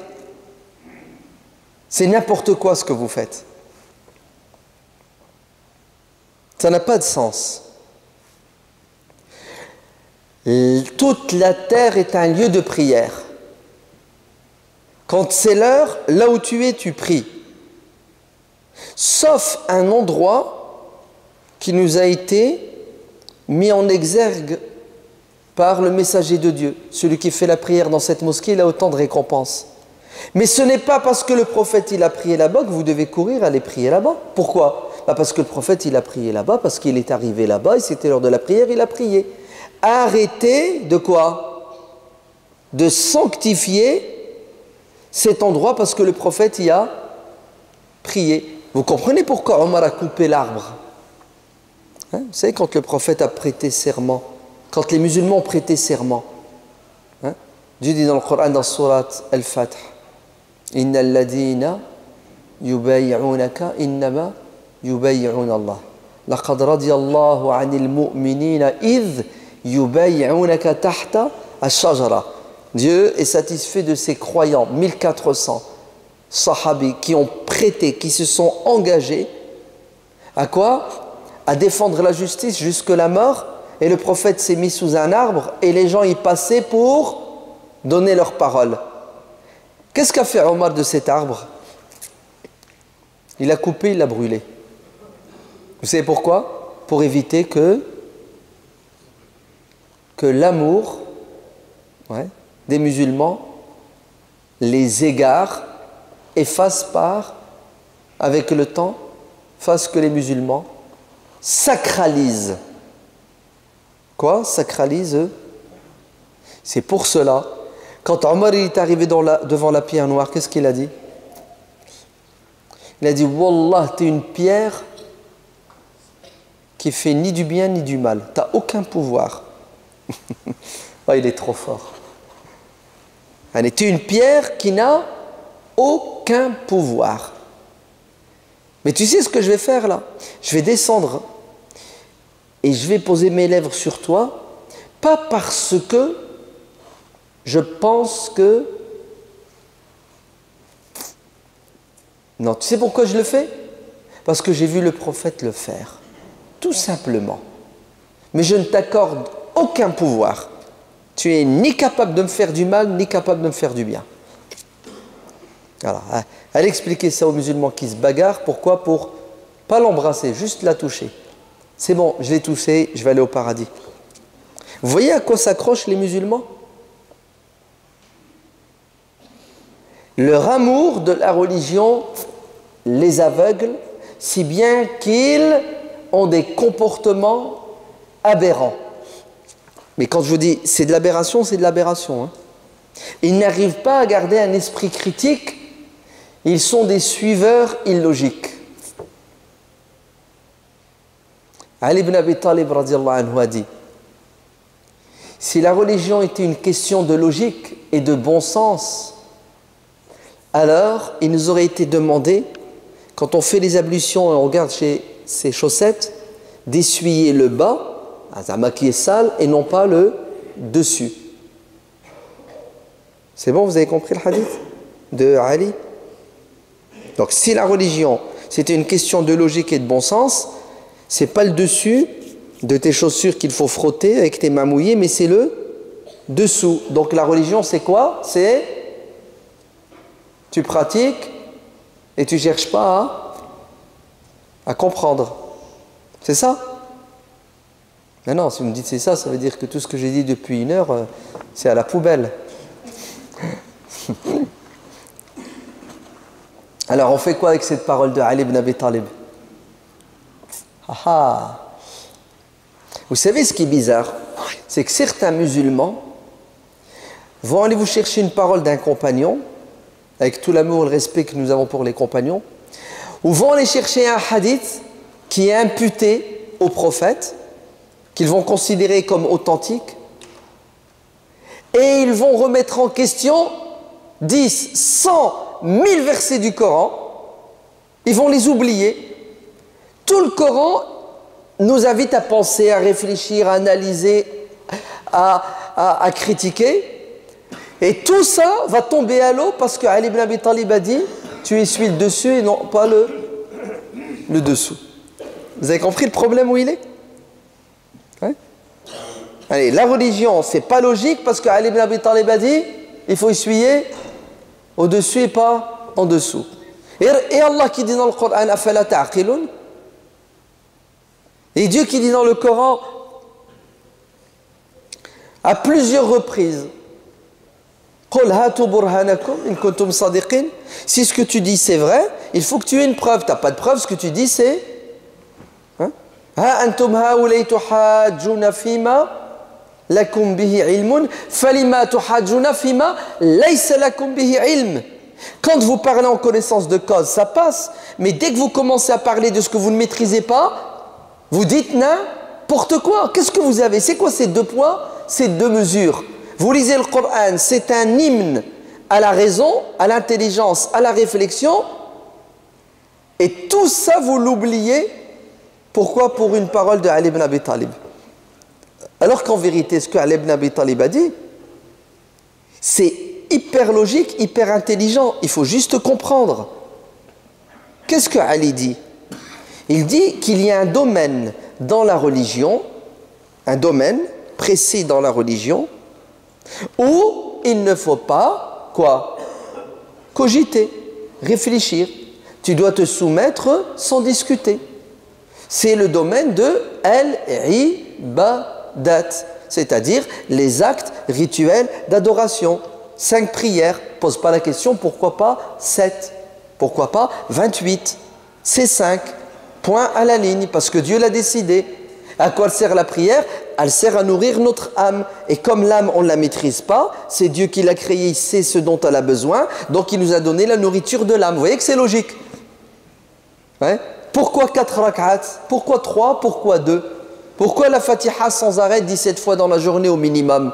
C'est n'importe quoi ce que vous faites. Ça n'a pas de sens. Toute la terre est un lieu de prière. Quand c'est l'heure, là où tu es, tu pries. Sauf un endroit qui nous a été mis en exergue par le messager de Dieu. Celui qui fait la prière dans cette mosquée, il a autant de récompenses. Mais ce n'est pas parce que le prophète il a prié là-bas que vous devez courir aller prier là-bas. Pourquoi? Parce que le prophète il a prié là-bas, parce qu'il est arrivé là-bas et c'était lors de la prière, il a prié Arrêtez de quoi De sanctifier cet endroit parce que le prophète y a prié. Vous comprenez pourquoi Omar a coupé l'arbre hein Vous savez, quand le prophète a prêté serment, quand les musulmans ont prêté serment, hein Dieu dit dans le Coran, dans la surat Al-Fatih, إن الذين يبايعونك إنما يبايعون الله لقد رضي الله عن المؤمنين إذ Dieu est satisfait de ses croyants, 1400 sahabis qui ont prêté, qui se sont engagés à quoi? À défendre la justice jusque la mort. Et le prophète s'est mis sous un arbre et les gens y passaient pour donner leur parole. Qu'est-ce qu'a fait Omar de cet arbre? Il l'a coupé, il l'a brûlé. Vous savez pourquoi? Pour éviter que que l'amour des musulmans les égare et fasse part, avec le temps, fasse que les musulmans sacralisent. Quoi Sacralisent C'est pour cela quand Omar est arrivé devant la pierre noire, qu'est-ce qu'il a dit? Il a dit Wallah, tu es une pierre qui fait ni du bien ni du mal. Tu n'as aucun pouvoir. oh, il est trop fort. Elle est une pierre qui n'a aucun pouvoir. Mais tu sais ce que je vais faire là? Je vais descendre et je vais poser mes lèvres sur toi, pas parce que je pense que... Non, tu sais pourquoi je le fais? Parce que j'ai vu le prophète le faire. Tout simplement. Mais je ne t'accorde aucun pouvoir. Tu es ni capable de me faire du mal, ni capable de me faire du bien. Alors, elle expliquait ça aux musulmans qui se bagarrent. Pourquoi? Pour pas l'embrasser, juste la toucher. C'est bon, je l'ai touché, je vais aller au paradis. Vous voyez à quoi s'accrochent les musulmans? Leur amour de la religion les aveugle, si bien qu'ils ont des comportements aberrants. Mais quand je vous dis c'est de l'aberration, c'est de l'aberration. Hein. Ils n'arrivent pas à garder un esprit critique, ils sont des suiveurs illogiques. Ali ibn Abi Talib anhu a dit Si la religion était une question de logique et de bon sens, alors il nous aurait été demandé, quand on fait les ablutions et on regarde chez ses chaussettes, d'essuyer le bas, un qui est sale, et non pas le dessus. C'est bon, vous avez compris le hadith de Ali? Donc si la religion, c'était une question de logique et de bon sens, c'est pas le dessus de tes chaussures qu'il faut frotter avec tes mains mouillées, mais c'est le dessous. Donc la religion, c'est quoi? C'est tu pratiques et tu cherches pas à, comprendre. C'est ça? Mais non, si vous me dites c'est ça, ça veut dire que tout ce que j'ai dit depuis une heure, euh, c'est à la poubelle. Alors on fait quoi avec cette parole de Ali ibn Abi Talib? Ah, ah. Vous savez ce qui est bizarre? C'est que certains musulmans vont aller vous chercher une parole d'un compagnon avec tout l'amour et le respect que nous avons pour les compagnons, ou vont aller chercher un hadith qui est imputé au prophète, qu'ils vont considérer comme authentique, et ils vont remettre en question 10, 100, 1000 versets du Coran, ils vont les oublier. Tout le Coran nous invite à penser, à réfléchir, à analyser, à, à critiquer, et tout ça va tomber à l'eau parce que Ali ibn Abi Talib a dit tu essuies le dessus et non pas le, le dessous. Vous avez compris le problème où il est? Allez, la religion, c'est pas logique parce que Ali ibn Abi Talib a il faut essuyer au-dessus et pas en dessous. Et, Allah qui dit dans le Coran Et Dieu qui dit dans le Coran à plusieurs reprises. Si ce que tu dis c'est vrai, il faut que tu aies une preuve. Tu n'as pas de preuve, ce que tu dis c'est. Hein? Quand vous parlez en connaissance de cause, ça passe. Mais dès que vous commencez à parler de ce que vous ne maîtrisez pas, vous dites n'importe quoi. Qu'est-ce que vous avez? C'est quoi ces deux poids, ces deux mesures? Vous lisez le Coran, c'est un hymne à la raison, à l'intelligence, à la réflexion. Et tout ça, vous l'oubliez. Pourquoi? Pour une parole de Ali ibn Abi Talib. Alors qu'en vérité, ce que Ali ibn Abi dit, c'est hyper logique, hyper intelligent. Il faut juste comprendre. Qu'est-ce que Ali dit? Il dit qu'il y a un domaine dans la religion, un domaine précis dans la religion, où il ne faut pas, quoi Cogiter, réfléchir. Tu dois te soumettre sans discuter. C'est le domaine de al-ibadat, c'est-à-dire les actes rituels d'adoration. Cinq prières, pose pas la question pourquoi pas sept, pourquoi pas 28. C'est cinq. Point à la ligne, parce que Dieu l'a décidé. À quoi sert la prière? Elle sert à nourrir notre âme. Et comme l'âme, on ne la maîtrise pas, c'est Dieu qui l'a créée, il sait ce dont elle a besoin, donc il nous a donné la nourriture de l'âme. Vous voyez que c'est logique Pourquoi quatre rak'at? Pourquoi trois? Pourquoi deux? Pourquoi la fatiha sans arrêt 17 fois dans la journée au minimum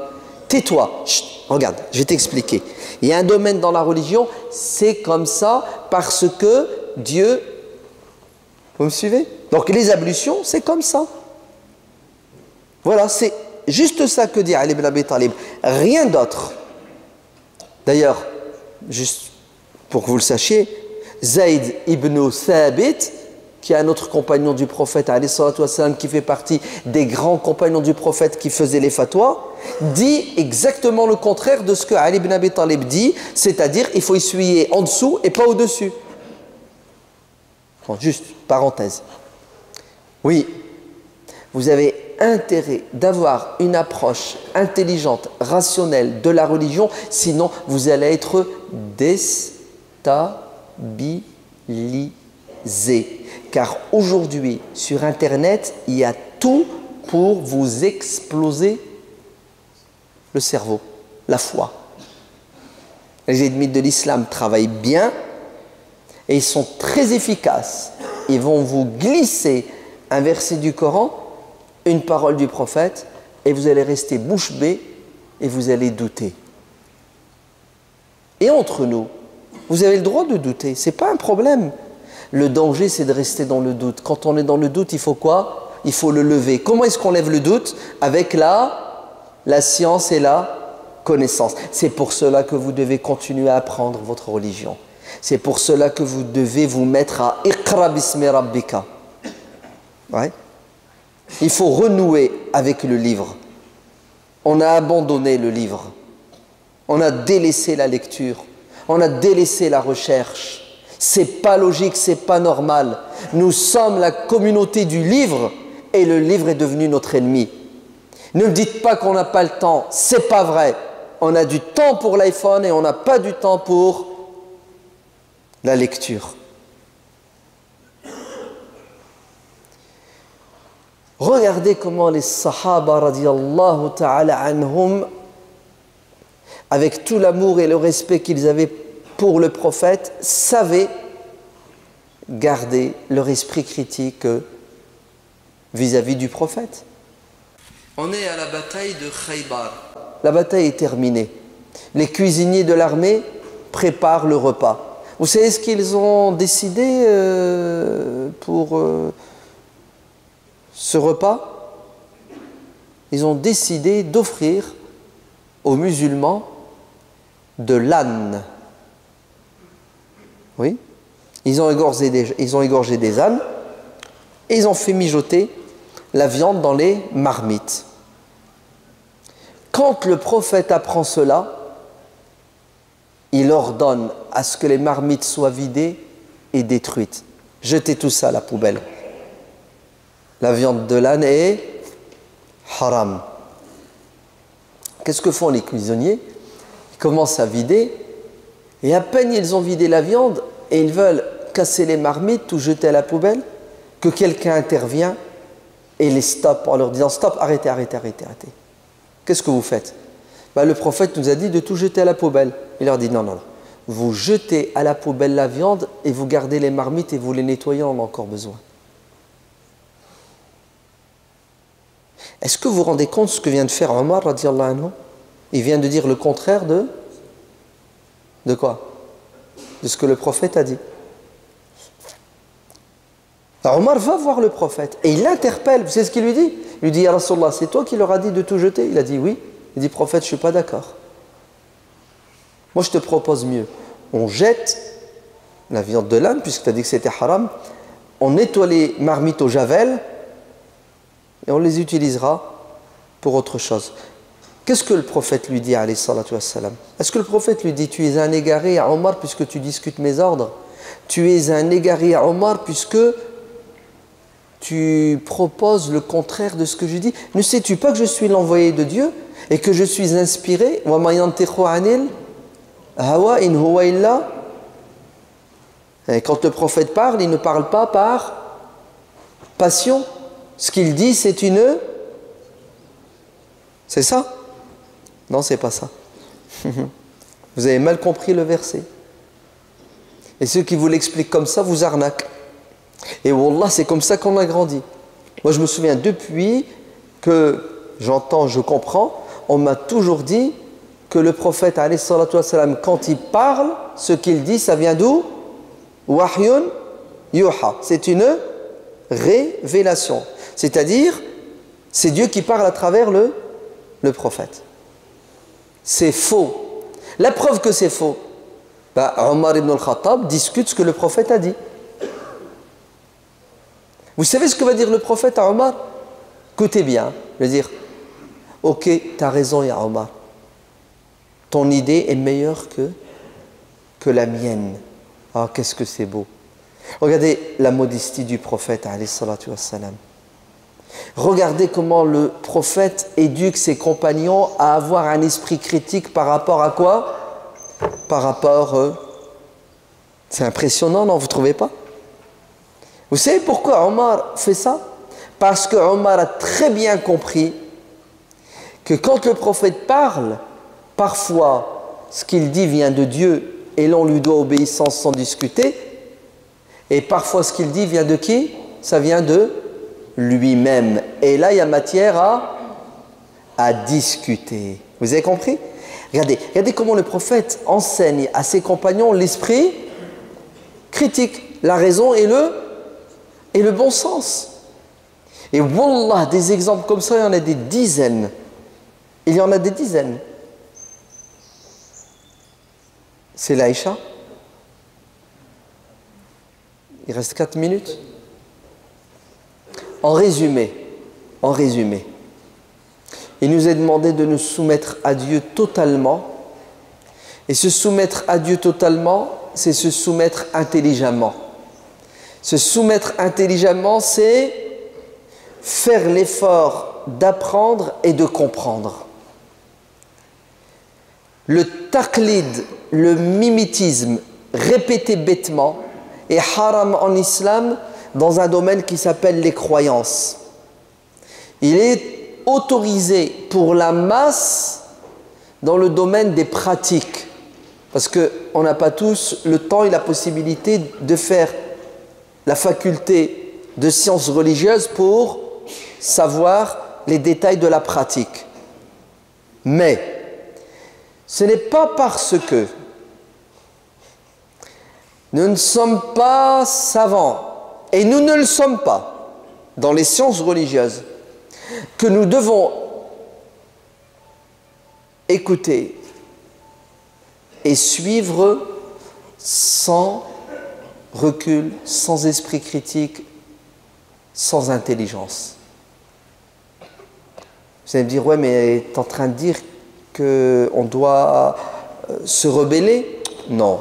Tais-toi. Regarde, je vais t'expliquer. Il y a un domaine dans la religion, c'est comme ça parce que Dieu... Vous me suivez? Donc les ablutions, c'est comme ça. Voilà, c'est juste ça que dit Ali ibn Abi Talib. Rien d'autre. D'ailleurs, juste pour que vous le sachiez, Zayd ibn Thabit, qui est un autre compagnon du prophète, qui fait partie des grands compagnons du prophète qui faisaient les fatwas, dit exactement le contraire de ce que Ali ibn Abi Talib dit, c'est-à-dire il faut essuyer en dessous et pas au-dessus. juste, parenthèse. Oui, vous avez intérêt d'avoir une approche intelligente, rationnelle de la religion, sinon vous allez être déstabilisé. Car aujourd'hui, sur Internet, il y a tout pour vous exploser le cerveau, la foi. Les ennemis de l'islam travaillent bien et ils sont très efficaces. Ils vont vous glisser un verset du Coran, une parole du prophète, et vous allez rester bouche bée et vous allez douter. Et entre nous, vous avez le droit de douter, ce n'est pas un problème. Le danger, c'est de rester dans le doute. Quand on est dans le doute, il faut quoi? Il faut le lever. Comment est-ce qu'on lève le doute? Avec la, la science et la connaissance. C'est pour cela que vous devez continuer à apprendre votre religion. C'est pour cela que vous devez vous mettre à Iqra bismi rabbika. Ouais. Il faut renouer avec le livre. On a abandonné le livre. On a délaissé la lecture. On a délaissé la recherche. C'est pas logique, c'est pas normal. Nous sommes la communauté du livre et le livre est devenu notre ennemi. Ne me dites pas qu'on n'a pas le temps, c'est pas vrai. On a du temps pour l'iPhone et on n'a pas du temps pour la lecture. Regardez comment les Sahaba ta'ala anhum, avec tout l'amour et le respect qu'ils avaient pour le prophète savaient garder leur esprit critique vis-à-vis du prophète. On est à la bataille de Khaybar. La bataille est terminée. Les cuisiniers de l'armée préparent le repas. Vous savez ce qu'ils ont décidé euh, pour euh, ce repas? Ils ont décidé d'offrir aux musulmans de l'âne. Oui. Ils ont, égorgé des, ânes et ils ont fait mijoter la viande dans les marmites. Quand le prophète apprend cela, il ordonne à ce que les marmites soient vidées et détruites. Jetez tout ça à la poubelle. La viande de l'âne est haram. Qu'est-ce que font les cuisiniers Ils commencent à vider, et à peine ils ont vidé la viande, et ils veulent casser les marmites ou jeter à la poubelle, que quelqu'un intervient et les stoppe en leur disant stop, arrêtez, arrêtez, arrêtez, arrêtez. Qu'est-ce que vous faites? Bah, Le prophète nous a dit de tout jeter à la poubelle. Il leur dit non, non, non. Vous jetez à la poubelle la viande et vous gardez les marmites et vous les nettoyez, on en a encore besoin. Est-ce que vous vous rendez compte de ce que vient de faire Omar Il vient de dire le contraire de De quoi? De ce que le prophète a dit. Alors Omar va voir le prophète et il l'interpelle. Vous savez ce qu'il lui dit? Il lui dit Ya Rasulallah, c'est toi qui leur as dit de tout jeter? Il a dit oui. Il dit Prophète, je ne suis pas d'accord. Moi, je te propose mieux. On jette la viande de l'âne, puisque tu as dit que c'était haram. On nettoie les marmites au javel et on les utilisera pour autre chose. Qu'est-ce que le prophète lui dit, Est-ce que le prophète lui dit Tu es un égaré à Omar puisque tu discutes mes ordres? Tu es un égaré à Omar puisque tu proposes le contraire de ce que je dis? Ne sais-tu pas que je suis l'envoyé de Dieu et que je suis inspiré? Et quand le prophète parle, il ne parle pas par passion. Ce qu'il dit, c'est une... C'est ça? Non, c'est pas ça. vous avez mal compris le verset. Et ceux qui vous l'expliquent comme ça vous arnaquent. Et Wallah, c'est comme ça qu'on a grandi. Moi, je me souviens, depuis que j'entends, je comprends, on m'a toujours dit que le prophète, quand il parle, ce qu'il dit, ça vient d'où? Wahyun yuha. C'est une révélation. C'est-à-dire, c'est Dieu qui parle à travers le prophète. C'est faux. La preuve que c'est faux, bah, Omar ibn al-Khattab discute ce que le prophète a dit. Vous savez ce que va dire le prophète à Omar? Écoutez bien, il va dire Ok, tu as raison, Ya Omar. Ton idée est meilleure que, que la mienne. Ah, qu'est-ce que c'est beau. Regardez la modestie du prophète, wassalam. Regardez comment le prophète éduque ses compagnons à avoir un esprit critique par rapport à quoi? Par rapport. Euh, c'est impressionnant, non Vous trouvez pas? Vous savez pourquoi Omar fait ça? Parce que Omar a très bien compris que quand le prophète parle, parfois ce qu'il dit vient de Dieu et l'on lui doit obéissance sans discuter, et parfois ce qu'il dit vient de qui? Ça vient de lui-même. Et là, il y a matière à, discuter. Vous avez compris? Regardez, regardez comment le prophète enseigne à ses compagnons l'esprit critique, la raison et le et le bon sens. Et Wallah, des exemples comme ça, il y en a des dizaines. Il y en a des dizaines. C'est l'Aïcha? Il reste 4 minutes? En résumé, en résumé, il nous est demandé de nous soumettre à Dieu totalement. Et se soumettre à Dieu totalement, c'est se soumettre intelligemment. Se soumettre intelligemment, c'est faire l'effort d'apprendre et de comprendre. Le taqlid, le mimétisme répété bêtement est haram en islam dans un domaine qui s'appelle les croyances. Il est autorisé pour la masse dans le domaine des pratiques. Parce qu'on n'a pas tous le temps et la possibilité de faire la faculté de sciences religieuses pour savoir les détails de la pratique. Mais ce n'est pas parce que nous ne sommes pas savants et nous ne le sommes pas dans les sciences religieuses que nous devons écouter et suivre sans recul, sans esprit critique, sans intelligence. Vous allez me dire, ouais, mais tu es en train de dire qu'on doit euh, se rebeller? Non.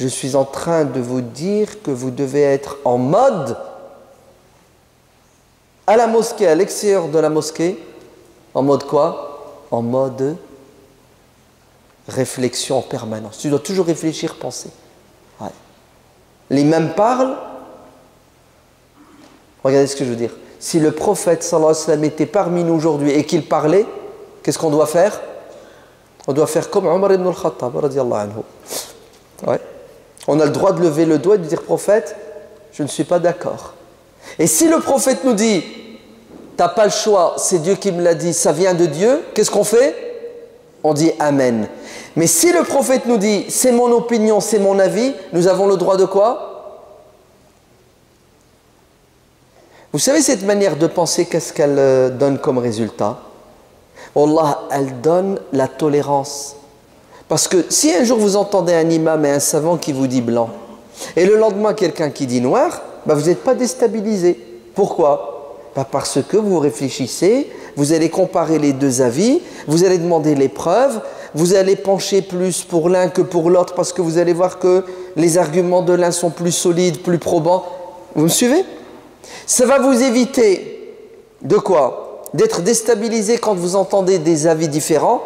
Je suis en train de vous dire que vous devez être en mode à la mosquée, à l'extérieur de la mosquée, en mode quoi? En mode réflexion en permanence. Tu dois toujours réfléchir, penser. L'imam parle. Regardez ce que je veux dire. Si le prophète sallallahu alayhi wa sallam était parmi nous aujourd'hui et qu'il parlait, qu'est-ce qu'on doit faire? On doit faire comme Omar ibn al-Khattab anhu. Ouais. On a le droit de lever le doigt et de dire prophète, je ne suis pas d'accord. Et si le prophète nous dit, t'as pas le choix, c'est Dieu qui me l'a dit, ça vient de Dieu, qu'est-ce qu'on fait? On dit Amen. Mais si le prophète nous dit, c'est mon opinion, c'est mon avis, nous avons le droit de quoi? Vous savez cette manière de penser, qu'est-ce qu'elle euh, donne comme résultat? Allah, elle donne la tolérance. Parce que si un jour vous entendez un imam et un savant qui vous dit blanc, et le lendemain quelqu'un qui dit noir, bah, vous n'êtes pas déstabilisé. Pourquoi? Bah, Parce que vous réfléchissez, vous allez comparer les deux avis, vous allez demander les preuves, vous allez pencher plus pour l'un que pour l'autre parce que vous allez voir que les arguments de l'un sont plus solides, plus probants. Vous me suivez? Ça va vous éviter de quoi? D'être déstabilisé quand vous entendez des avis différents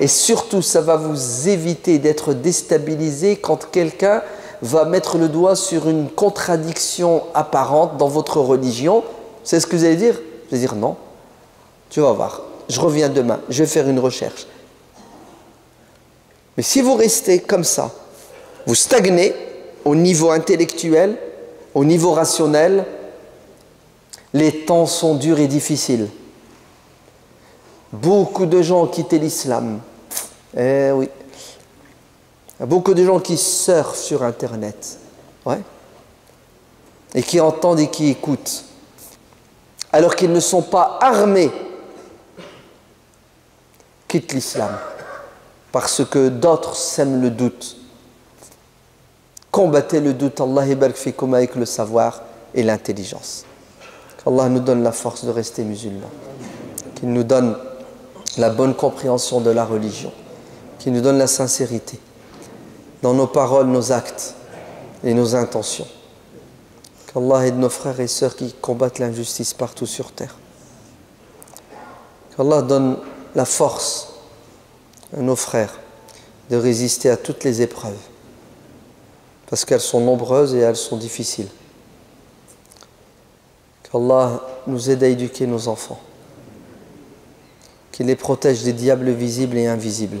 et surtout ça va vous éviter d'être déstabilisé quand quelqu'un va mettre le doigt sur une contradiction apparente dans votre religion. C'est ce que vous allez dire? Vous allez dire non. Tu vas voir. Je reviens demain. Je vais faire une recherche. Mais si vous restez comme ça, vous stagnez au niveau intellectuel, au niveau rationnel, les temps sont durs et difficiles. Beaucoup de gens ont quitté l'islam. Eh oui. Beaucoup de gens qui surfent sur Internet. Et qui entendent et qui écoutent. Alors qu'ils ne sont pas armés. Quittent l'islam parce que d'autres sèment le doute. Combattez le doute, Allah comme avec le savoir et l'intelligence. Qu'Allah nous donne la force de rester musulmans. Qu'il nous donne la bonne compréhension de la religion. Qu'il nous donne la sincérité dans nos paroles, nos actes et nos intentions. Qu'Allah aide nos frères et sœurs qui combattent l'injustice partout sur terre. Qu'Allah donne la force à nos frères de résister à toutes les épreuves, parce qu'elles sont nombreuses et elles sont difficiles. Qu'Allah nous aide à éduquer nos enfants, qu'il les protège des diables visibles et invisibles.